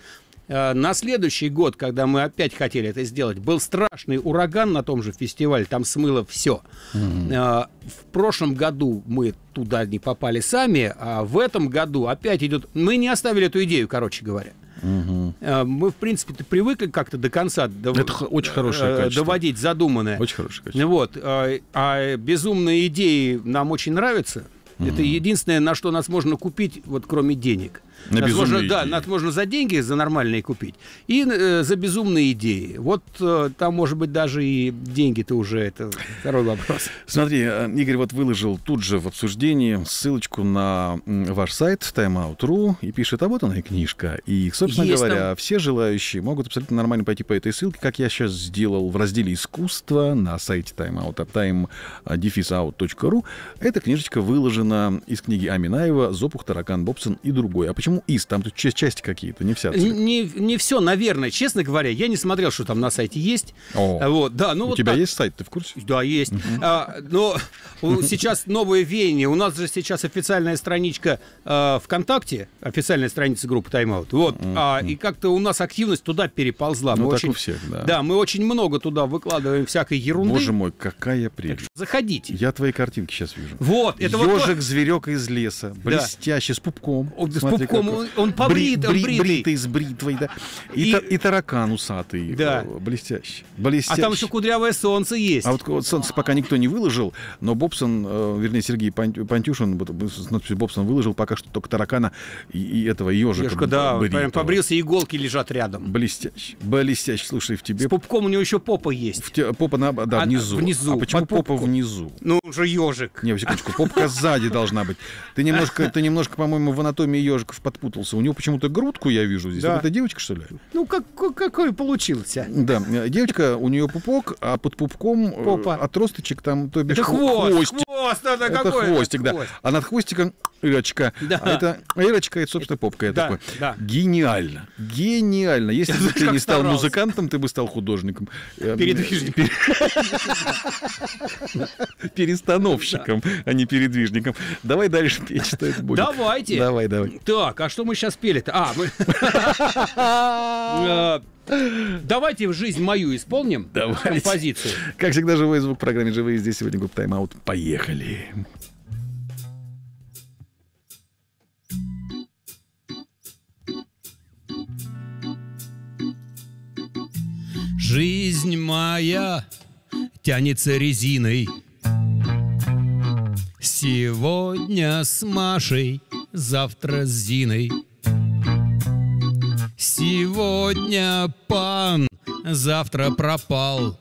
Э, На следующий год, когда мы опять хотели это сделать, был страшный ураган на том же фестивале, там смыло все. В прошлом году мы туда не попали сами, а в этом году опять идет... Мы не оставили эту идею, короче говоря. Э, Мы, в принципе, привыкли как-то до конца дов- Это очень хорошее э, качество. доводить задуманное. Очень хорошее качество. Вот. А, а безумные идеи нам очень нравятся. Это единственное, на что нас можно купить, вот кроме денег. На Нас можно, Да, идеи. нас можно за деньги, за нормальные купить. И э, за безумные идеи. Вот э, там, может быть, даже и деньги-то уже это второй вопрос. <laughs> Смотри, э, Игорь вот выложил тут же в обсуждении ссылочку на ваш сайт timeout.ru и пишет, а вот она и книжка. И, собственно Есть говоря, там. все желающие могут абсолютно нормально пойти по этой ссылке, как я сейчас сделал в разделе «Искусство» на сайте timeout, time-out.ru. Эта книжечка выложена из книги Аминаева «Зопух, таракан, Бобсон» и другой. А почему «из»? Там тут части какие-то, не вся. целиком. Не, не все, наверное. Честно говоря, я не смотрел, что там на сайте есть. О. Вот, да, ну У вот тебя так. есть сайт, ты в курсе? Да, есть. А, но сейчас новое веяние. У нас же сейчас официальная страничка а, ВКонтакте, официальная страница группы Тайм-аут. Вот. А, и как-то у нас активность туда переползла. Ну, Мы так очень, у всех, да. мы очень много туда выкладываем всякой ерунды. Боже мой, какая прелесть. Заходите. Я твои картинки сейчас вижу. Вот, это вот то- Ежик, зверек из леса, блестящий, с пупком. С Смотри, пупком Он- он побрит, Бри- бри- бритый. бритый с бритвой, да. И, И- та- и таракан усатый. Да. Э, Блестящий. А Блестящий. там еще кудрявое солнце есть. А вот, вот солнце пока никто не выложил, но Бобсон, э, вернее, Сергей Пан- Пантюшин надписью Бобсон выложил пока что только таракана и, и этого ежика. Ежка, да, бритого. прям побрился, иголки лежат рядом. Блестящий. Блестящий. Слушай, в тебе С пупком у него еще попа есть. в те- попа на, да, А, внизу. внизу, А почему попа внизу? Ну, он же ежик. Не, секундочку, попка сзади должна быть. Ты немножко, ты немножко, по-моему, в анатомии ежиков подпутался. У него почему-то грудку я вижу здесь. Да. Это девочка, что ли? Ну, как, какой получился? Да, девочка, у нее пупок, а под пупком э, Попа. отросточек там, то бишь Это хво- хвост, хвостик. хвост, это, Это какой это хвостик, да. хвост? А над хвостиком Ирочка. Да. А это Ирочка, это, собственно, попка. Я Да, такой. да. Гениально. Гениально. Если бы ты не стал старался. музыкантом, ты бы стал художником. Э, Передвижником. пер- Перестановщиком, а не передвижником. Давай дальше петь, что это будет. Давайте. Давай, давай. Так, а что мы сейчас пели-то? А, мы... <laughs> Э, Давайте в жизнь мою исполним Давайте. композицию. Как всегда, живой звук в программе «Живые». Здесь сегодня группа «Тайм-аут». Поехали. Жизнь моя тянется резиной. Сегодня с Машей, завтра с Зиной. Сегодня пан, завтра пропал.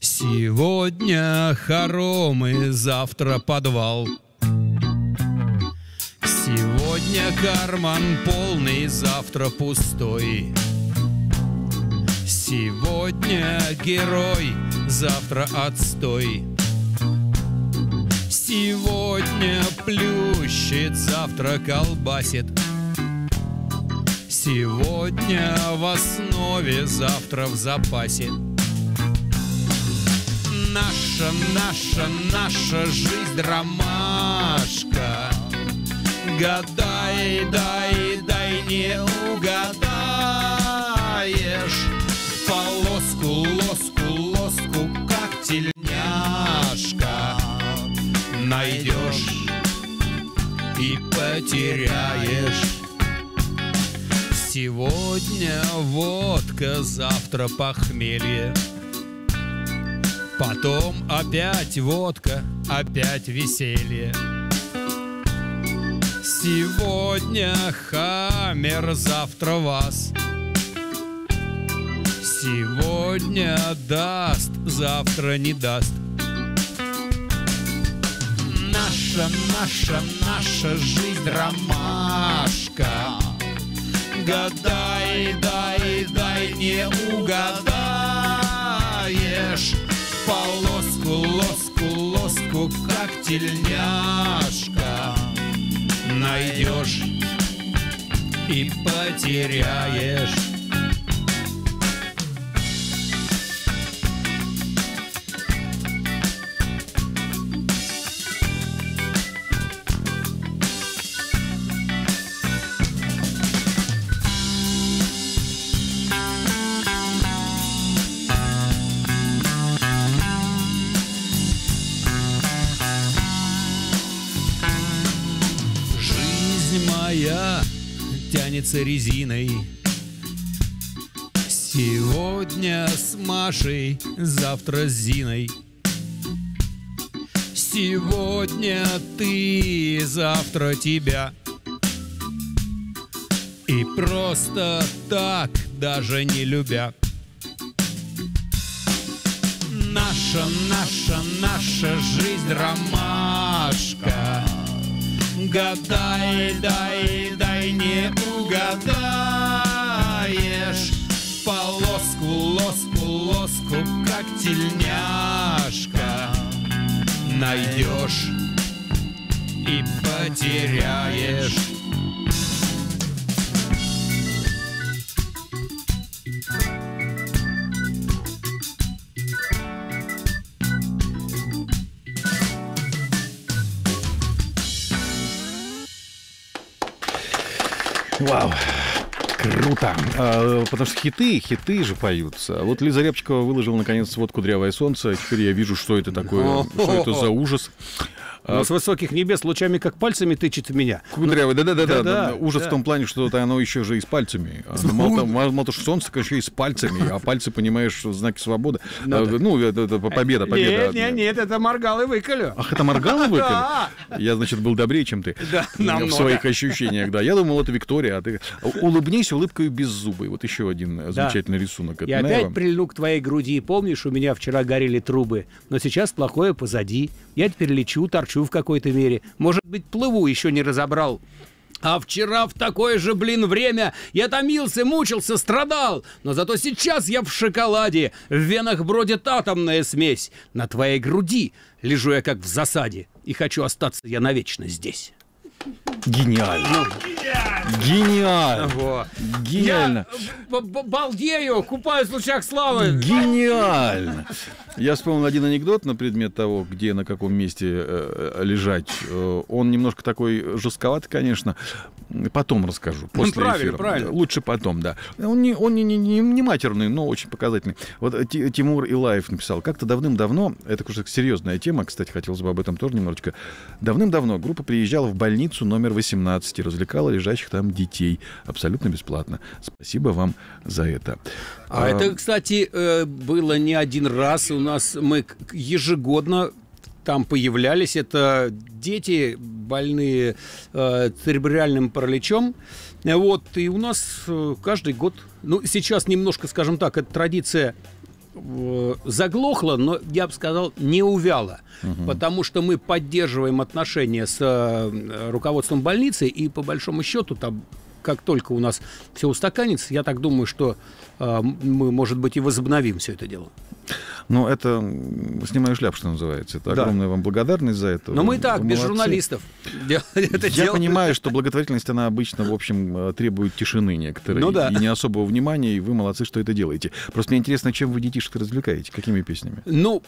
Сегодня хоромы, завтра подвал. Сегодня карман полный, завтра пустой. Сегодня герой, завтра отстой. Сегодня плющит, завтра колбасит. Сегодня в основе, завтра в запасе. Наша, наша, наша жизнь ромашка. Гадай, дай, дай, не угадаешь потеряешь Сегодня водка, завтра похмелье Потом опять водка, опять веселье Сегодня хаммер, завтра вас. Сегодня даст, завтра не даст. Наша, наша, наша жизнь ромашка. Гадай, дай, дай, не угадаешь. Полоску, лоску, лоску, как тельняшка найдешь и потеряешь. Тянется резиной. Сегодня с Машей, завтра с Зиной. Сегодня ты, завтра тебя. И просто так, даже не любя. Наша, наша, наша жизнь ромашка. Гадай, дай, дай, не угадаешь. Полоску, лоску, лоску, как тельняшка Найдешь и потеряешь Вау. Круто. А, потому что хиты, хиты же поются. Вот Лиза Рябчикова выложила наконец вот «Кудрявое солнце». Теперь я вижу, что это такое, что это за ужас. Но с высоких небес лучами как пальцами тычет в меня. Кудрявый, да-да-да. Да-да, Ужас да. в том плане, что это оно еще же и с пальцами. А, <laughs> Мало того- мало мало того, что солнце, еще и с пальцами. А пальцы, понимаешь, знаки свободы. А, Ну, это это победа, победа. Нет, нет, нет, это моргал и выколю. Ах, это моргал выколи? <laughs> Да. Я, значит, был добрее, чем ты. Да, <laughs> В намного. своих ощущениях, да. Я думал, это Виктория, а ты... Улыбнись улыбкой без зубы. Вот еще один э, замечательный рисунок. Я опять прильну к твоей груди. Помнишь, у меня вчера горели трубы, но сейчас плохое позади. Я теперь лечу, торчу в какой-то мере. Может быть, плыву, еще не разобрал. А вчера в такое же, блин, время я томился, мучился, страдал. Но зато сейчас я в шоколаде. В венах бродит атомная смесь. На твоей груди лежу я как в засаде. И хочу остаться я навечно здесь. Гениально. Гениально. Гениально. Я б- балдею, купаюсь в лучах славы. Гениально! Я вспомнил один анекдот на предмет того, где, на каком месте э, лежать. Э, Он немножко такой жестковатый, конечно. Потом расскажу, после правильно, эфира. правильно. Лучше потом, да. Он не, он не, не, не- матерный, но очень показательный. Вот э, Ти- Тимур Илаев написал, как-то давным-давно, это уже серьезная тема, кстати, хотелось бы об этом тоже немножечко. Давным-давно группа приезжала в больницу номер 18 и развлекала лежащих там детей абсолютно бесплатно. Спасибо вам за это. А это, кстати, э, было не один раз. У нас мы ежегодно там появлялись. Это дети, больные э, церебральным параличом. Вот, и у нас э, каждый год, ну, сейчас немножко, скажем так, эта традиция э, заглохла, но я бы сказал, не увяла. Потому что мы поддерживаем отношения с э, руководством больницы, и по большому счету там как только у нас все устаканится, я так думаю, что мы, может быть, и возобновим все это дело. Ну, это снимаю шляп, что называется. Это Да. огромная вам благодарность за это. Но мы Вы и так, без молодцы. журналистов. <laughs> это Я делаем. понимаю, что благотворительность, она обычно, в общем, э, требует тишины некоторой. Ну да. И не особого внимания, и вы молодцы, что это делаете. Просто мне интересно, чем вы детишек развлекаете? Какими песнями? Ну,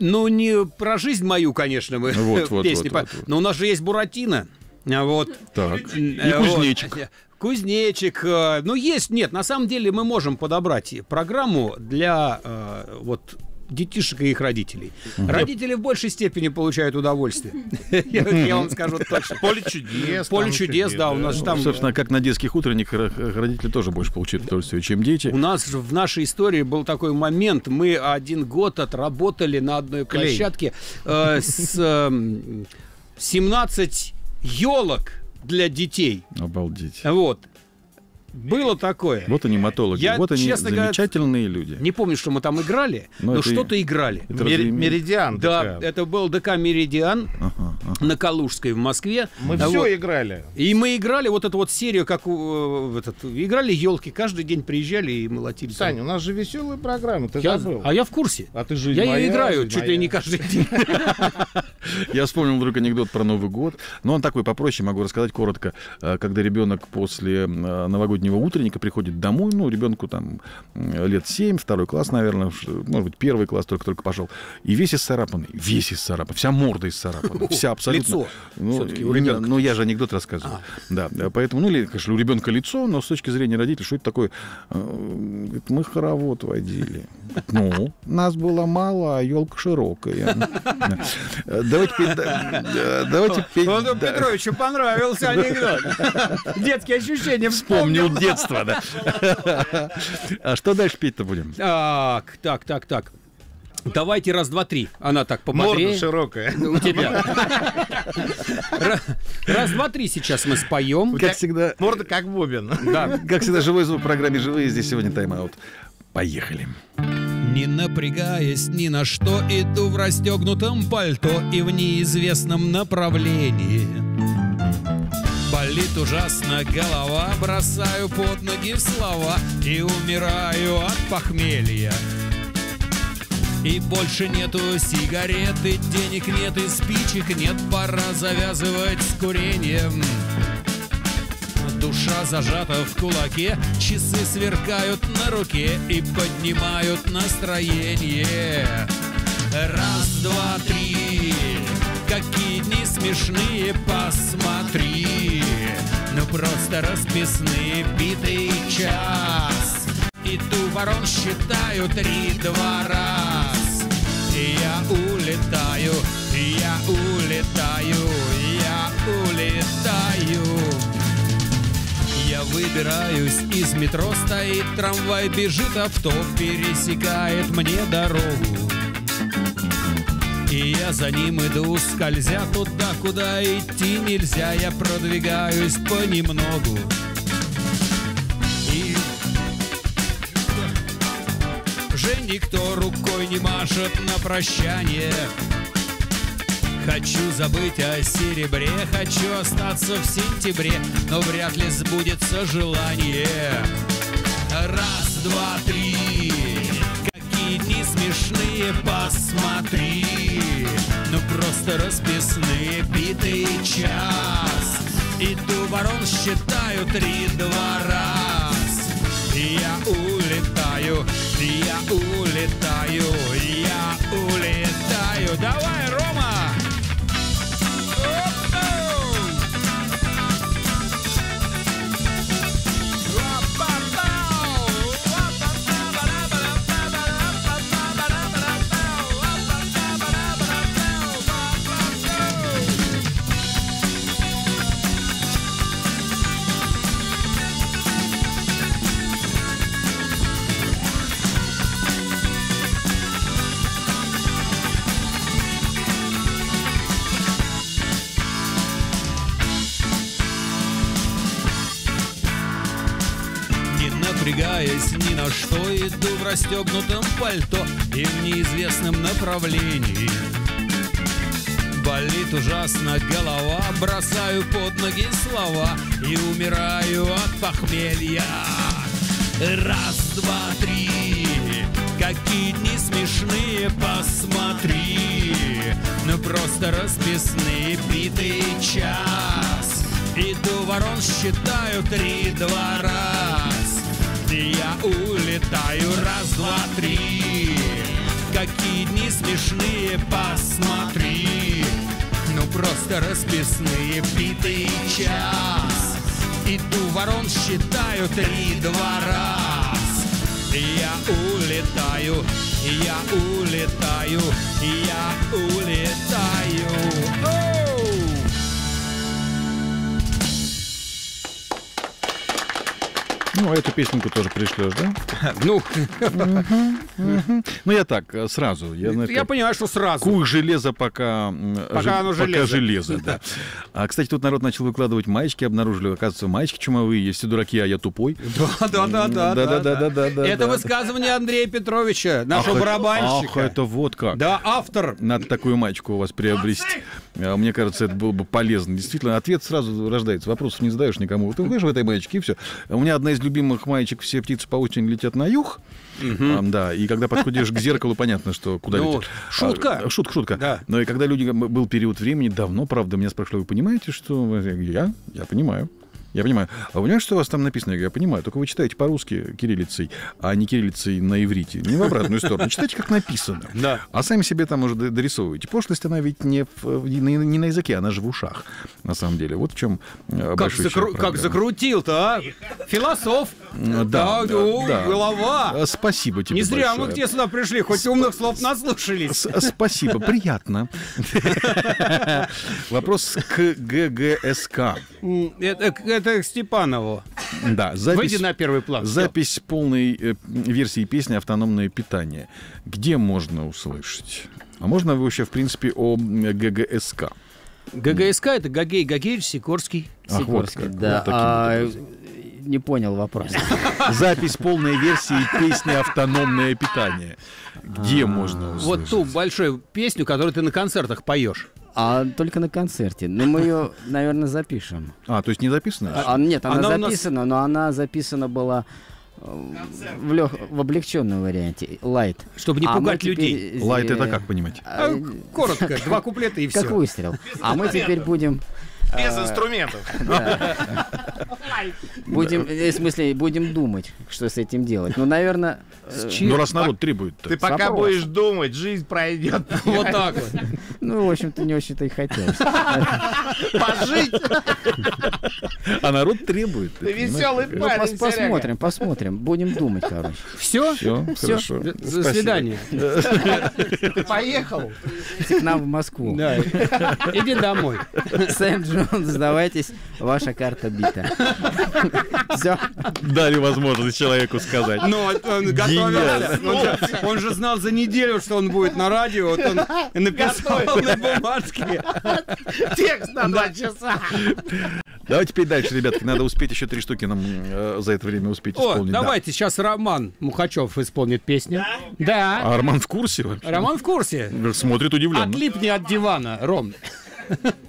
ну, не про жизнь мою, конечно, мы Вот, <laughs> вот, песне вот, вот, вот. Но у нас же есть Буратино. А Вот. Так. И Э, вот. Кузнечик. Э, Ну, есть, нет, на самом деле мы можем подобрать программу для э, вот детишек и их родителей. Родители в большей степени получают удовольствие. <laughs> Я вам скажу точно. Поле чудес. Поле чудес, да, у нас же там... Собственно, как на детских утренниках р- родители тоже больше получают удовольствие, чем дети. У нас же в нашей истории был такой момент, мы один год отработали на одной площадке э, с эм, 17 елок для детей. Обалдеть. Вот. Было такое. Вот они, матологи. Я, вот они, честно говоря, замечательные люди. Не помню, что мы там играли, Но но, что-то играли. Это не- Меридиан. Да, такая. это был ДК «Меридиан» Ага, ага. на Калужской в Москве. Мы А все вот. играли. И мы играли вот эту вот серию, как у, э, в этот, играли елки, каждый день приезжали и молотили. там. Саня, у нас же веселая программа, ты Я- забыл. а я в курсе. А ты жизнь Я моя, ее играю чуть ли моя. не каждый день. <laughs> Я вспомнил вдруг анекдот про Новый год. Но он такой попроще, могу рассказать коротко. Э, Когда ребенок после э, новогоднего утренника приходит домой, ну, ребенку там лет 7, второй класс, наверное, ш- может быть, первый класс только-только пошел. И весь исцарапанный, весь исцарапанный, вся морда исцарапана, вся абсолютно. Лицо Ну, у ребенка. Ну, я же анекдот рассказываю. Да, да, поэтому, ну, или, конечно, у ребенка лицо, но с точки зрения родителей, что это такое? Э, говорит, Мы хоровод водили. Ну, нас было мало, а елка широкая. <laughs> Да. Э, Давайте Давайте. Петровичу понравился анекдот. <laughs> Детские ощущения Вспомнил вспомнил. детство, да. А что дальше петь-то будем? Так, так, так, так. Давайте раз, два, три. Она так Морда пободрее. широкая. У тебя. Ра- Раз, два, три сейчас мы споем. Как всегда, Морда как бобин. Да. как всегда, живой звук в программе «Живые». Здесь сегодня тайм-аут. Поехали. Не напрягаясь ни на что, иду в расстегнутом пальто и в неизвестном направлении. Болит ужасно голова, бросаю под ноги слова и умираю от похмелья. И больше нету сигареты, денег нет и спичек нет, пора завязывать с курением. Душа зажата в кулаке, часы сверкают на руке и поднимают настроение. Раз, два, три, какие дни смешные, посмотри. Ну просто расписные, битый час. Иду ворон считаю три-два раз. И я улетаю, и я улетаю, и я улетаю. Я выбираюсь из метро, стоит трамвай, бежит авто, пересекает мне дорогу. И я за ним иду, скользя туда, куда идти нельзя, я продвигаюсь понемногу. И уже никто рукой не машет на прощание. Хочу забыть о серебре, хочу остаться в сентябре, но вряд ли сбудется желание. Раз, два, три, смешные, посмотри. Ну просто расписные, битый час. Иду ворон, считаю три-два раз. И Я улетаю, я улетаю, я улетаю. Давай, Рома! Иду в расстегнутом пальто и в неизвестном направлении. Болит ужасно голова, бросаю под ноги слова и умираю от похмелья. Раз, два, три, какие дни смешные, посмотри. Ну просто расписные, битый час. Иду ворон, считаю три-два раз. И я улетаю, раз, два, три. Какие дни смешные, посмотри. Ну просто расписные, битый час. Иду ворон, считаю три-два раз. Я улетаю, я улетаю, я улетаю. Оу! Ну, а эту песенку тоже пришлешь, да? <laughs> Ну, Ну, я так, э, сразу. Я, понимаю, что сразу. Куй железо, пока, Пока оно железо. железо, да. <laughs> А, кстати, тут народ начал выкладывать маечки, обнаружили, оказывается, маечки чумовые, есть все дураки, а я тупой. Да, да, да, да. Да-да-да-да-да. Это высказывание Андрея Петровича, нашего барабанщика. Ах, это вот как. Да, автор. Надо такую маечку у вас приобрести. А, Мне кажется, это было бы полезно. Действительно, ответ сразу рождается. Вопросов не задаешь никому. Ты выходишь в этой маечке, и все. У меня одна из любимых маечек «Все птицы по осени летят на юг». А, Да, и когда подходишь к зеркалу, понятно, что куда Ну, летят. шутка. А, Шутка, шутка. Да. Но и когда люди, был период времени, давно, правда, меня спрашивали, вы понимаете, что... Я? Я понимаю. Я понимаю. А вы понимаете, что у вас там написано? Я говорю, я понимаю. Только вы читаете по-русски кириллицей, а не кириллицей на иврите. Не в обратную сторону. Читайте, как написано. <laughs> Да. А сами себе там уже дорисовываете. Пошлость, она ведь не, в- не, не на языке, она же в ушах, на самом деле. Вот в чем э, Как, закру- как закрутил-то, а? Философ. Э, Да, да, о, да. голова. Э, Спасибо тебе Не зря мы большое. к тебе сюда пришли, хоть умных слов наслушались. С- э, Спасибо, приятно. <laughs> Вопрос к ГГСК. Это, к Степанову. Да, запись, Выйди на первый план. запись полной э, версии песни «Автономное питание». Где можно услышать? А можно вообще, в принципе, о ГГСК? ГГСК это Гагей Гагеевич Сикорский. Ах, вот Сикорский, как. да. Вот а, вот не понял вопрос. <laughs> Запись полной версии песни «Автономное питание». Где можно услышать? Вот ту большую песню, которую ты на концертах поешь. А только на концерте. Но мы ее, наверное, запишем. А, то есть не записано? А, нет, она, она у нас- записана, но она записана была э, в, лег- в облегченном варианте, лайт. Чтобы не А пугать теперь, людей. э, Лайт это как понимать? А, Коротко, два куплета и Как все. выстрел. А мы теперь будем... Без инструментов. <laughs> Будем, э, в смысле, будем думать, что с этим делать. Ну, наверное, э, Ну, раз народ требует. Ты пока будешь думать, жизнь пройдет. <laughs> Вот так вот. Ну, в общем-то, не очень-то и хотелось. Пожить. А народ требует. Ты веселый парень, посмотрим, посмотрим. Будем думать, короче. Все? Все, хорошо. До свидания. Поехал. К нам в Москву. <laughs> Иди домой. Сент-Джон, сдавайтесь, ваша карта бита. <laughs> Все. Дали возможность человеку сказать. Ну, вот он готовился. Он же, знал за неделю, что он будет на радио. Вот он написал на бумажке. Текст на два часа. Давайте теперь дальше, ребятки. Надо успеть еще три штуки нам э, за это время успеть О, исполнить. Да. давайте сейчас Роман Мухачев исполнит песню. Да. А Арман в курсе вообще? Роман в курсе. Смотрит удивленно. Отлипни от дивана, Ром.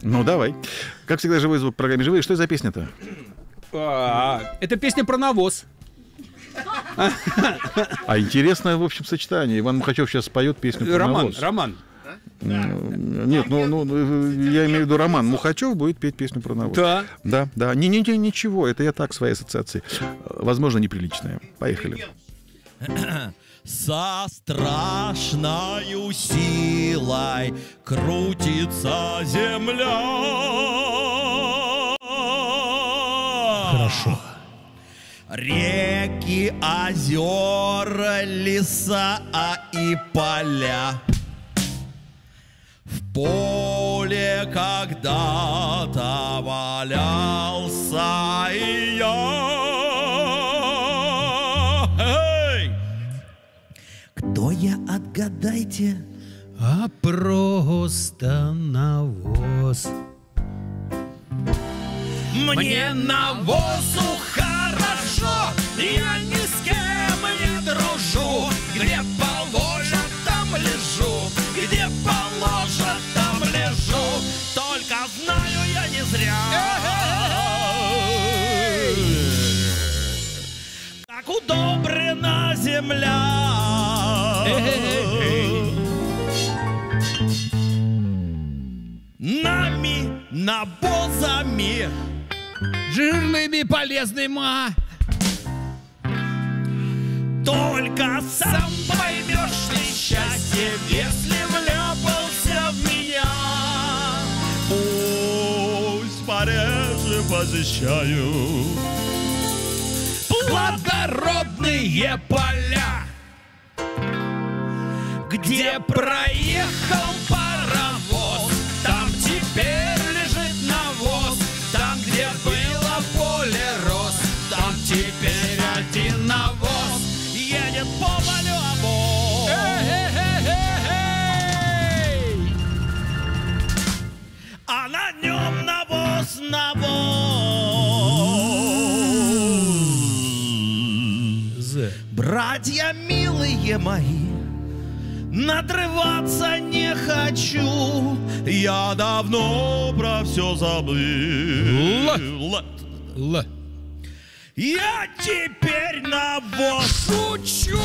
Ну, давай. Как всегда, живой звук в программе «Живые». Что за песня-то? А, Это песня про навоз. А интересное, в общем, сочетание. Иван Мухачев сейчас поет песню про Роман, навоз. Роман. М, Нет, ну, ну, э, я имею в виду Роман Мухачев будет петь песню про навоз. Да. Да, да. Не, не, не, ничего, это я так, свои ассоциации. Э, Возможно, неприличные. Поехали. <clears throat> Со страшною силой крутится земля. Хорошо. Реки, озера, леса и поля. В поле когда-то валялся и я. Я, отгадайте? А просто навоз. Мне навозу хорошо, я ни с кем не дружу. Где положат, там лежу, где положат, там лежу. Только знаю я не зря. Удобрена земля. Нами, навозами. Жирными полезными. Только сам поймешь ты счастье, если вляпался в меня. Пусть порежи посещаю плодородные поля, где проехал паровоз, милые мои, Надрываться не хочу, я давно про все забыл. Л. Я теперь навоз шучу.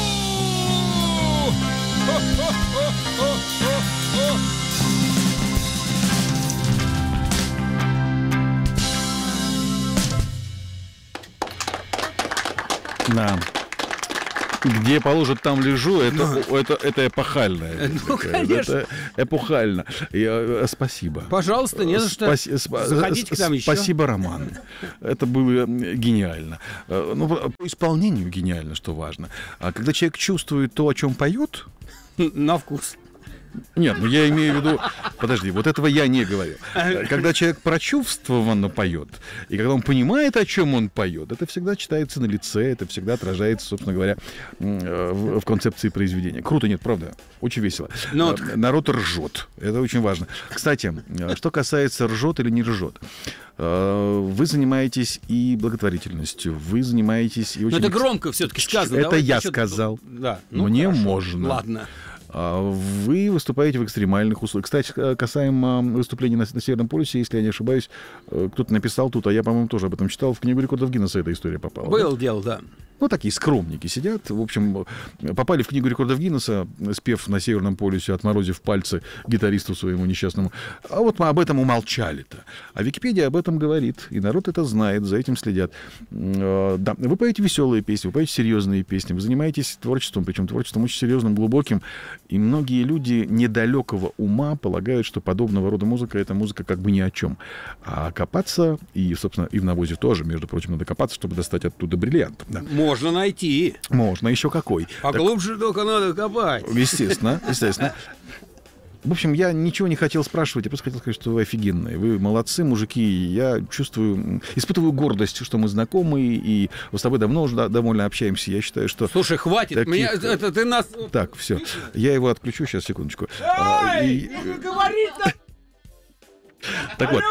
Да. Где положат, там лежу, это, это, это эпохальное. Ну, конечно. Это эпохально. Я, э, спасибо. Пожалуйста, не за что. Спаси- спа- Заходите к нам еще. Спасибо, Роман. Это было э, гениально. Э, Ну, по исполнению гениально, что важно. А когда человек чувствует то, о чем поет, На вкус. Нет, ну я имею в виду, подожди, вот этого я не говорю. Когда человек прочувствованно поет, и когда он понимает, о чем он поет, это всегда читается на лице, это всегда отражается, собственно говоря, э, в, в концепции произведения. Круто, нет, правда? Очень весело. Ну, Э, Народ ржет. Это очень важно. Кстати, э, что касается ржет или не ржет. Вы занимаетесь и благотворительностью, вы занимаетесь и очень... Но это громко все-таки сказано. Это Давайте я сказал. Да. Мне хорошо. можно. Ладно. А, Вы выступаете в экстремальных условиях. Кстати, э, касаемо выступлений на, на Северном полюсе, если я не ошибаюсь, э, кто-то написал тут, а я, по-моему, тоже об этом читал, в книгу рекордов Гиннесса эта история попала. да? Был дело, да. ну, такие скромники сидят, в общем, попали в книгу рекордов Гиннесса, спев на Северном полюсе, отморозив пальцы гитаристу своему несчастному. А вот мы об этом умолчали-то. А Википедия об этом говорит, и народ это знает, за этим следят. Э, Да, вы поете веселые песни, вы поете серьезные песни, вы занимаетесь творчеством, причем творчеством очень серьезным, глубоким, и многие люди недалекого ума полагают, что подобного рода музыка — это музыка как бы ни о чем. А копаться, и, собственно, и в навозе тоже, между прочим, надо копаться, чтобы достать оттуда бриллиант. Да. Можно найти. Можно, еще какой. А Так, глубже только надо копать. Естественно, естественно. В общем, я ничего не хотел спрашивать, я просто хотел сказать, что вы офигенные. Вы молодцы, мужики. Я чувствую, испытываю гордость, что мы знакомы, и вот с тобой давно уже довольно общаемся. Я считаю, что... Слушай, хватит. Таких- Меня, это ты нас... Так, все. Я его отключу сейчас, секундочку. А, и- Так вот,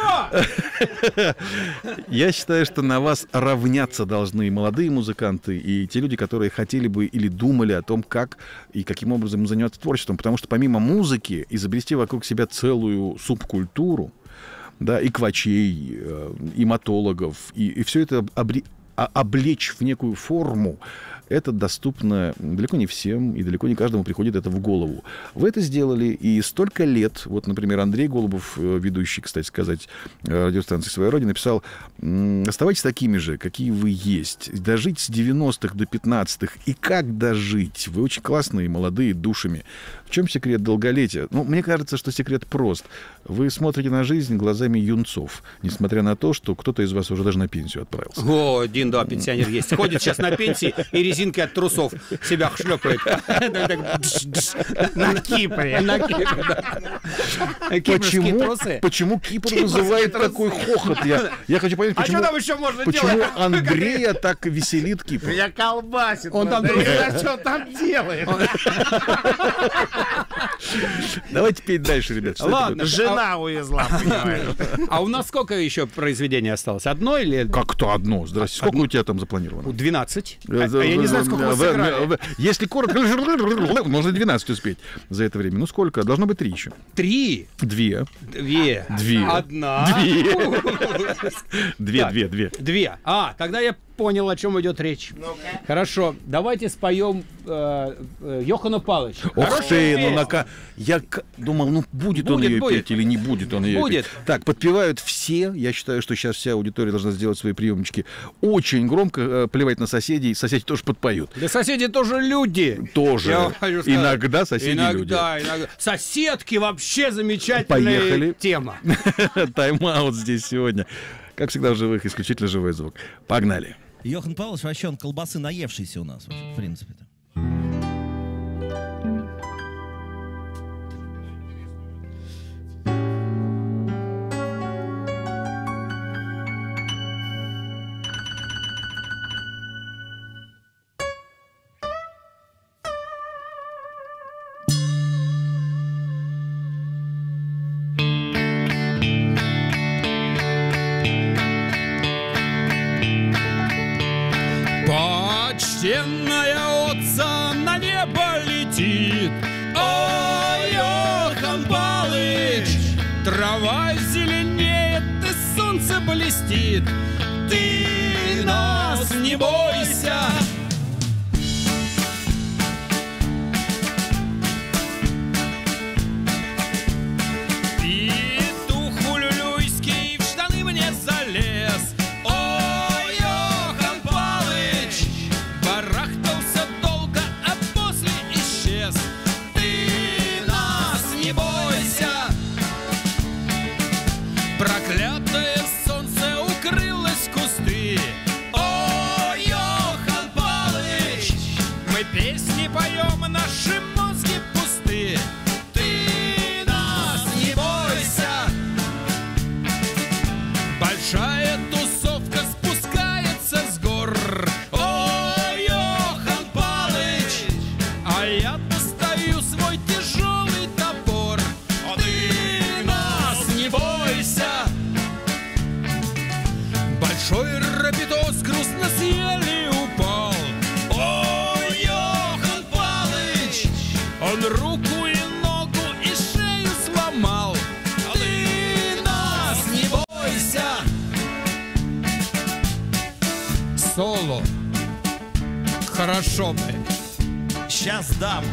<laughs> я считаю, что на вас равняться должны и молодые музыканты, и те люди, которые хотели бы или думали о том, как и каким образом заняться творчеством. Потому что помимо музыки, изобрести вокруг себя целую субкультуру, да, и квачей, э, и матологов, и, все это обре- а- облечь в некую форму, это доступно далеко не всем, и далеко не каждому приходит это в голову. Вы это сделали, и столько лет, вот, например, Андрей Голубов, э, ведущий, кстати сказать, э, радиостанции «Своя Родина», написал, «М, оставайтесь такими же, какие вы есть, дожить с 90-х до 15-х, и как дожить? Вы очень классные, молодые, душами. В чем секрет долголетия? Ну, мне кажется, что секрет прост. Вы смотрите на жизнь глазами юнцов, несмотря на то, что кто-то из вас уже даже на пенсию отправился. О, один, да, пенсионер есть. Ходит сейчас на пенсии и резинкой от трусов себя шлепает. На Кипре. На Кипре, Почему, почему Кипр вызывает такой хохот? Я, я хочу понять, А почему, что там еще можно почему делать? Андрея так веселит Кипр. Меня колбасит. Он там Я что там делает? Давайте петь дальше, ребят. Что Ладно. Жена увезла, понимаешь? <laughs> А у нас сколько еще произведений осталось? Одно или... Как-то одно. Здрасте. Сколько у тебя там запланировано? 12. А, а я не знаю, сколько вы сыграли. Если коротко, <laughs> можно 12 успеть за это время. Ну сколько? Должно быть три еще. Три. Две. Две. Две. Одна. Две, <laughs> Так. две, две. Две. А, тогда я понял, о чем идет речь. Хорошо, давайте споем э, э, Йохана Палыча. Ох ты, ну песня. на ка- Я к- думал, ну будет, он Будет, ее будет. петь или не будет он ее Будет. петь. Так, подпевают все. Я считаю, что сейчас вся аудитория должна сделать свои приемнички очень громко, э, плевать на соседей. Соседи тоже подпоют. Да соседи тоже люди. Тоже. Я хочу сказать. Иногда соседи иногда, иногда. Соседки вообще замечательная Поехали. тема. люди. <laughs> Тайм-аут здесь сегодня. Как всегда в живых, исключительно живой звук. Погнали. Йохан Павлович вообще он колбасы наевшийся у нас, в принципе-то. Солнце хорошо бы. Сейчас дам.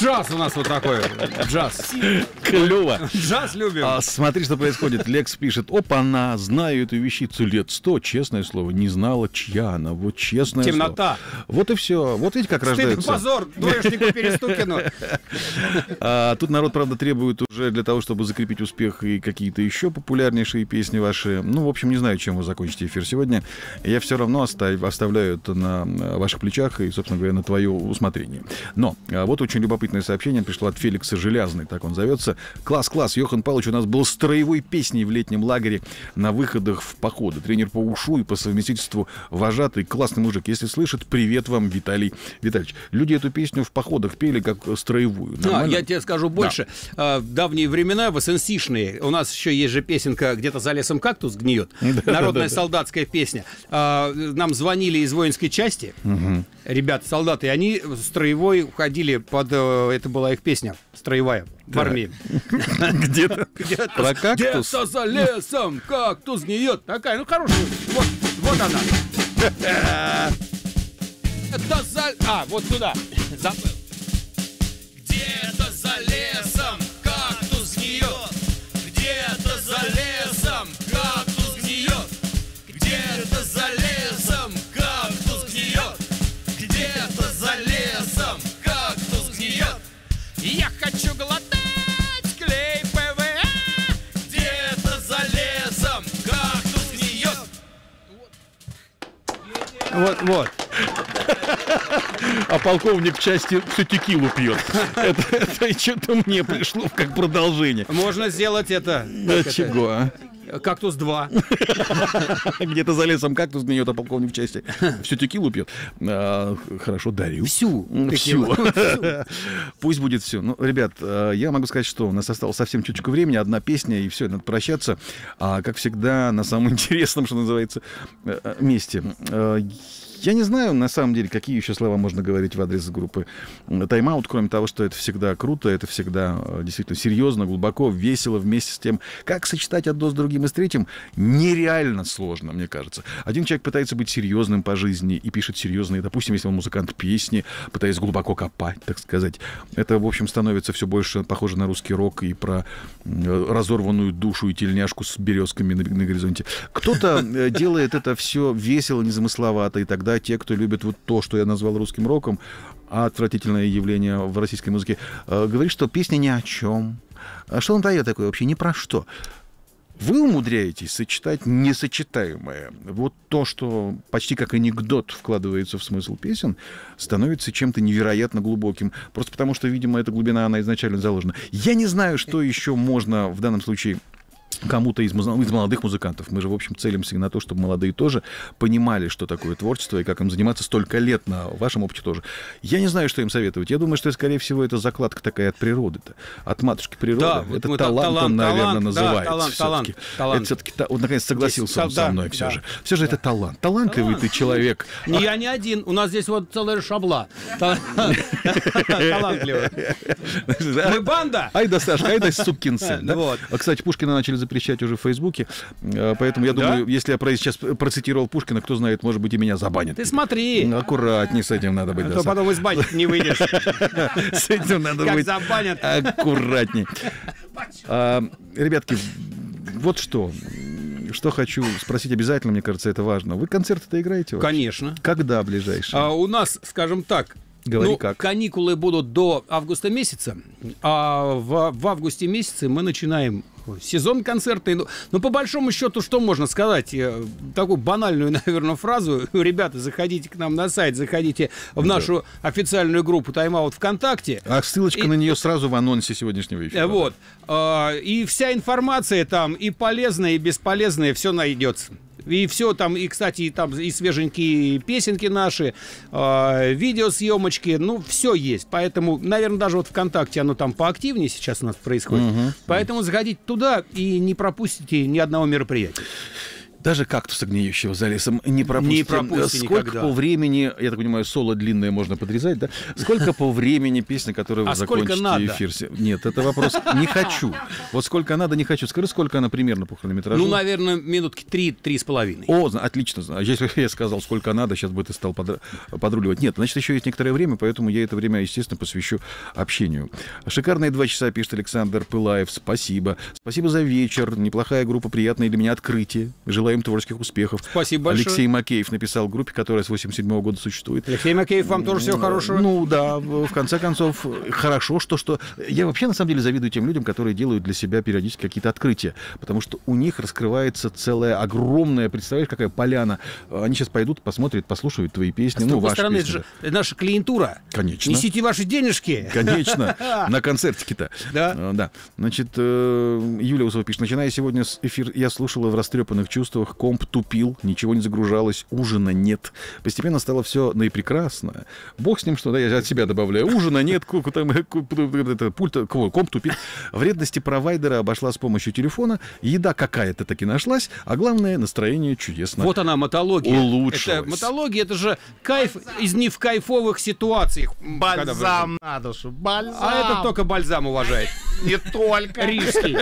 Джаз у нас вот такой. Джаз. Клево. Джаз любим. А, смотри, что происходит. Лекс пишет, опа-на, знаю эту вещицу лет сто, честное слово, не знала, чья она, вот честное Темнота. слово. Вот и все. Вот видите, как Стыд и рождаются. позор двоечнику Перестукину. А, тут народ, правда, требует уже для того, чтобы закрепить успех и какие-то еще популярнейшие песни ваши. Ну, в общем, не знаю, чем вы закончите эфир сегодня. Я все равно оставь- оставляю это на э, ваших плечах и, собственно говоря, на твое усмотрение. Но а, вот очень любопытное сообщение пришло от Феликса Желязный, так он зовется. Класс-класс, Йохан Павлович у нас был строевой песней в летнем лагере на выходах в походы. Тренер по ушу и по совместительству вожатый. Классный мужик. Если слышит, привет вам, Виталий Витальевич. Люди эту песню в походах пели как строевую. А, Нормально? я тебе скажу больше. А, В давние времена, в СНС-шные, у нас еще есть же песенка «Где-то за лесом кактус гниет». <laughs> Народная солдатская песня. А, Нам звонили из воинской части, ребята, солдаты, и они строевой уходили под... э, Это была их песня, строевая, в армии. <laughs> Где-то про кактус. где-то за лесом кактус гниет. Такая, ну хорошая. Вот, вот она. <laughs> Это за... А, вот сюда. Забыл. Вот, вот. А полковник части всю текилу пьет. Это, это что-то мне пришло как продолжение. Можно сделать это. Да как это, чего, а? Кактус 2. <laughs> Где-то за лесом кактус гниет, а полковник части всю текилу пьет. А, хорошо, дарю. Всю. Всю. <laughs> Пусть будет все. Ну, ребят, э, я могу сказать, что у нас осталось совсем чуточку времени, одна песня, и все, надо прощаться. А, как всегда, на самом <laughs> интересном, что называется, э, э, месте. Я не знаю, на самом деле, какие еще слова можно говорить в адрес группы Тайм-аут, кроме того, что это всегда круто, это всегда э, действительно серьезно, глубоко, весело, вместе с тем, как сочетать одно с другим и с третьим, нереально сложно, мне кажется. Один человек пытается быть серьезным по жизни и пишет серьезные, допустим, если он музыкант песни, пытаясь глубоко копать, так сказать. Это, в общем, становится все больше похоже на русский рок и про э, разорванную душу и тельняшку с березками на, на горизонте. Кто-то э, делает это все весело, незамысловато, и тогда те, кто любит вот то, что я назвал русским роком, а отвратительное явление в российской музыке, э, говорит, что песня ни о чем. А что он поет такое вообще? Ни про что. Вы умудряетесь сочетать несочетаемое. Вот то, что почти как анекдот вкладывается в смысл песен, становится чем-то невероятно глубоким. Просто потому, что, видимо, эта глубина, она изначально заложена. Я не знаю, что еще можно в данном случае кому-то из, из молодых музыкантов. Мы же, в общем, целимся на то, чтобы молодые тоже понимали, что такое творчество и как им заниматься столько лет на вашем опыте тоже. Я не знаю, что им советовать. Я думаю, что, скорее всего, это закладка такая от природы-то, от матушки природы. Да, вот это мы та- талант, он, талант, наверное, талант, да, называется. талант, талант, всё-таки. талант. Это все-таки, вот, наконец, согласился Здесь- он со да, мной все да. же. Все же это талант. Талантливый ты человек. Не я не один. У нас здесь вот целая шабла. Та- Талантливая. Мы банда. Ай да, Сашка, ай да, сукин сын. <laughs> да? Вот. А, Кстати, Пушкина начали запрещать уже в Фейсбуке, э, поэтому я Да? думаю, если я сейчас процитировал Пушкина, кто знает, может быть, и меня забанят. Ты смотри. Аккуратней с этим надо быть. А да, то потом из бани не выйдешь. <laughs> С этим надо Как быть забанят. аккуратней. А, Ребятки, вот что. Что хочу спросить обязательно, мне кажется, это важно. Вы концерты-то играете вообще? Конечно. Когда ближайшие? А у нас, скажем так, Говори ну, как. каникулы будут до августа месяца, а в, в августе месяце мы начинаем сезон концертный. Ну, ну, по большому счету, что можно сказать? Э, Такую банальную, <laughs> наверное, фразу. Ребята, заходите к нам на сайт, заходите в нашу официальную группу Тайм-аут ВКонтакте. А ссылочка И- на нее сразу в анонсе сегодняшнего эфира. Вот. А, И вся информация там, и полезная, и бесполезная, все найдется. И все там, и, кстати, и там и свеженькие песенки наши, а, видеосъемочки, ну, все есть. Поэтому, наверное, даже вот ВКонтакте оно там поактивнее сейчас у нас происходит. Поэтому заходите туда и не пропустите ни одного мероприятия. Даже кактуса гниющего за лесом не пропустите. Не пропустите Сколько никогда. по времени, я так понимаю, соло длинное можно подрезать, да? Сколько по времени песни, которые вы А закончите надо? эфир? Нет, это вопрос не хочу. Вот сколько надо, не хочу. Скажи, сколько она примерно по хронометражу? Ну, наверное, минутки три-три с половиной. О, отлично. Если я сказал, сколько надо, сейчас бы ты стал подруливать. Нет, значит, еще есть некоторое время, поэтому я это время, естественно, посвящу общению. Шикарные два часа, пишет Александр Пылаев. Спасибо. Спасибо за вечер. Неплохая группа, приятное для меня открытие. Желаем творческих успехов. Спасибо большое. Алексей Макеев написал группе, которая с 87 года существует. Алексей Макеев, вам тоже всего хорошего. Ну да, в конце концов, хорошо, что что. Я вообще на самом деле завидую тем людям, которые делают для себя периодически какие-то открытия, потому что у них раскрывается целая огромная, представляешь, какая поляна. Они сейчас пойдут, посмотрят, послушают твои песни, С ну другой ваши стороны, это же наша клиентура. Конечно. Несите ваши денежки. Конечно, <laughs> на концертике-то. Да. Э, Да. Значит, э, Юлия Усова пишет, начиная сегодня с эфир, я слушала в растрепанных чувствах, комп тупил, ничего не загружалось, ужина нет. Постепенно стало все наипрекрасно. Бог с ним, что да, я от себя добавляю. Ужина нет, ку- ку- там, это, пульт, ку- комп тупит. Вредности провайдера обошла с помощью телефона, еда какая-то таки нашлась, а главное, настроение чудесно. Вот она, мотология. Улучшилась. Это, мотология, это же кайф из не в кайфовых ситуациях. когда Бальзам на душу, бальзам. А это только бальзам уважает. Не только. Рижский.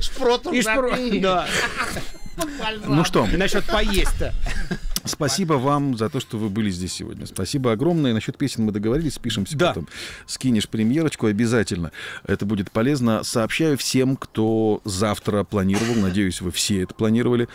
Шпротом И шпро- запей. Да. Ну что, Насчет поесть-то. Спасибо вам за то, что вы были здесь сегодня. Спасибо огромное. Насчет песен мы договорились, спишемся Да. потом. Скинешь премьерочку обязательно. Это будет полезно. Сообщаю всем, кто завтра планировал. Надеюсь, вы все это планировали.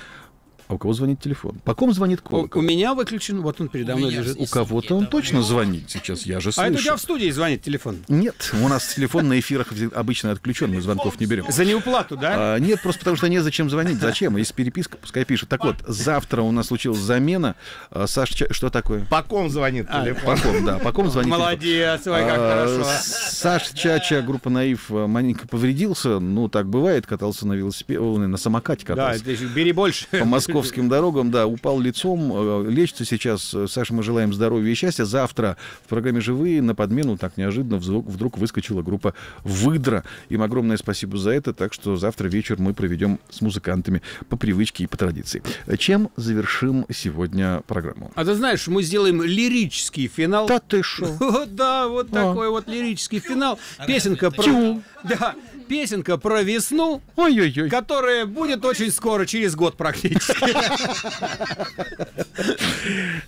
А у кого звонит телефон? По ком звонит колокол? у меня выключен, вот он передо мной лежит. У кого-то он точно звонит сейчас, я же А это у слышу. тебя в студии звонит телефон. Нет, у нас телефон на эфирах обычно отключен, мы звонков не берем. За неуплату, да? А, нет, просто потому что незачем звонить. Зачем? Если переписка, пускай пишет. Так вот, завтра у нас случилась замена. А, Саш, Ча- что такое? По ком звонит телефон? По ком, да, по ком <laughs> звонит. Молодец, ой, как А, хорошо. Саш Чача, группа Наив, а, маленько повредился. Ну, так бывает, катался на велосипеде, на самокате Да, катался. здесь бери больше. По московским дорогам, да, упал лицом, э, лечится сейчас. Э, Саше мы желаем здоровья и счастья. Завтра в программе «Живые» на подмену так неожиданно вдруг, выскочила группа «Выдра». Им огромное спасибо за это, так что завтра вечер мы проведем с музыкантами по привычке и по традиции. Чем завершим сегодня программу? А ты знаешь, мы сделаем лирический финал. Да ты шо? Вот, <laughs> да, вот такой вот лирический финал. Песенка про... Да, песенка про весну, Ой-ой-ой. которая будет очень скоро, через год практически.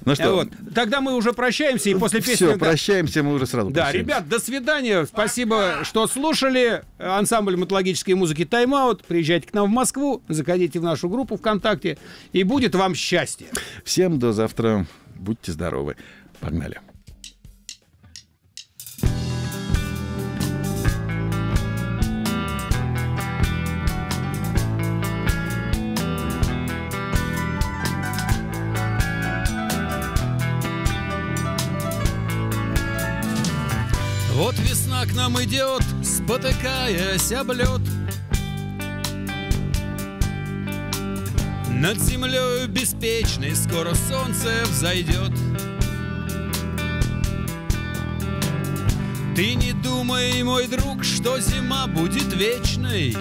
Ну что, Вот. Тогда мы уже прощаемся, и после песни... все, прощаемся, мы уже сразу Да, прощаемся. ребят, до свидания. Спасибо, что слушали. Ансамбль матологической музыки «Тайм-аут». Приезжайте к нам в Москву, заходите в нашу группу ВКонтакте, и будет вам счастье. Всем до завтра. Будьте здоровы. Погнали. Нам идет, спотыкаясь об лед. Над землею беспечной скоро солнце взойдет. Ты не думай, мой друг, что зима будет вечной.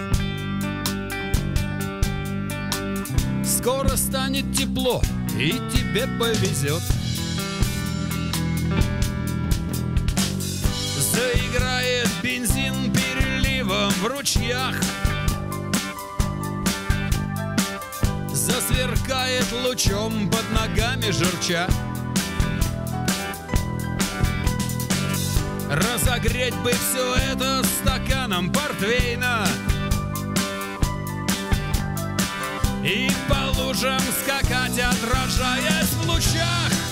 Скоро станет тепло, и тебе повезет. Заиграет бензин переливом в ручьях. Засверкает лучом под ногами журча. Разогреть бы все это стаканом портвейна И по лужам скакать, отражаясь в лучах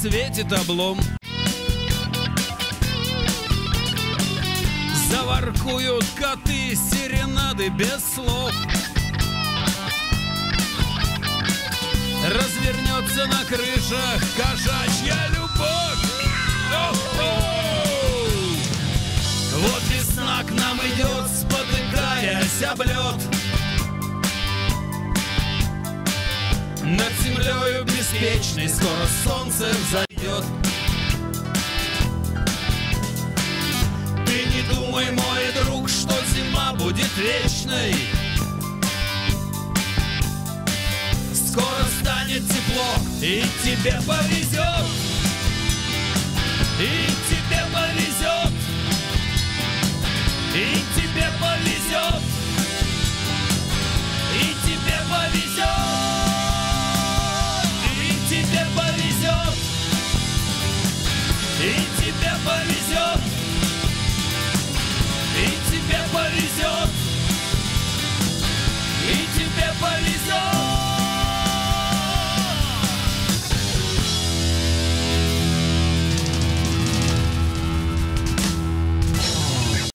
светит облом. Заворкуют коты серенады без слов. Развернется на крышах кошачья любовь! Вот весна к нам идет, спотыкаясь об лед. Над землею беспечной скоро солнце взойдет Ты не думай, мой друг, что зима будет вечной. Скоро станет тепло, и тебе повезет И тебе повезет и тебе повезет, и тебе повезет,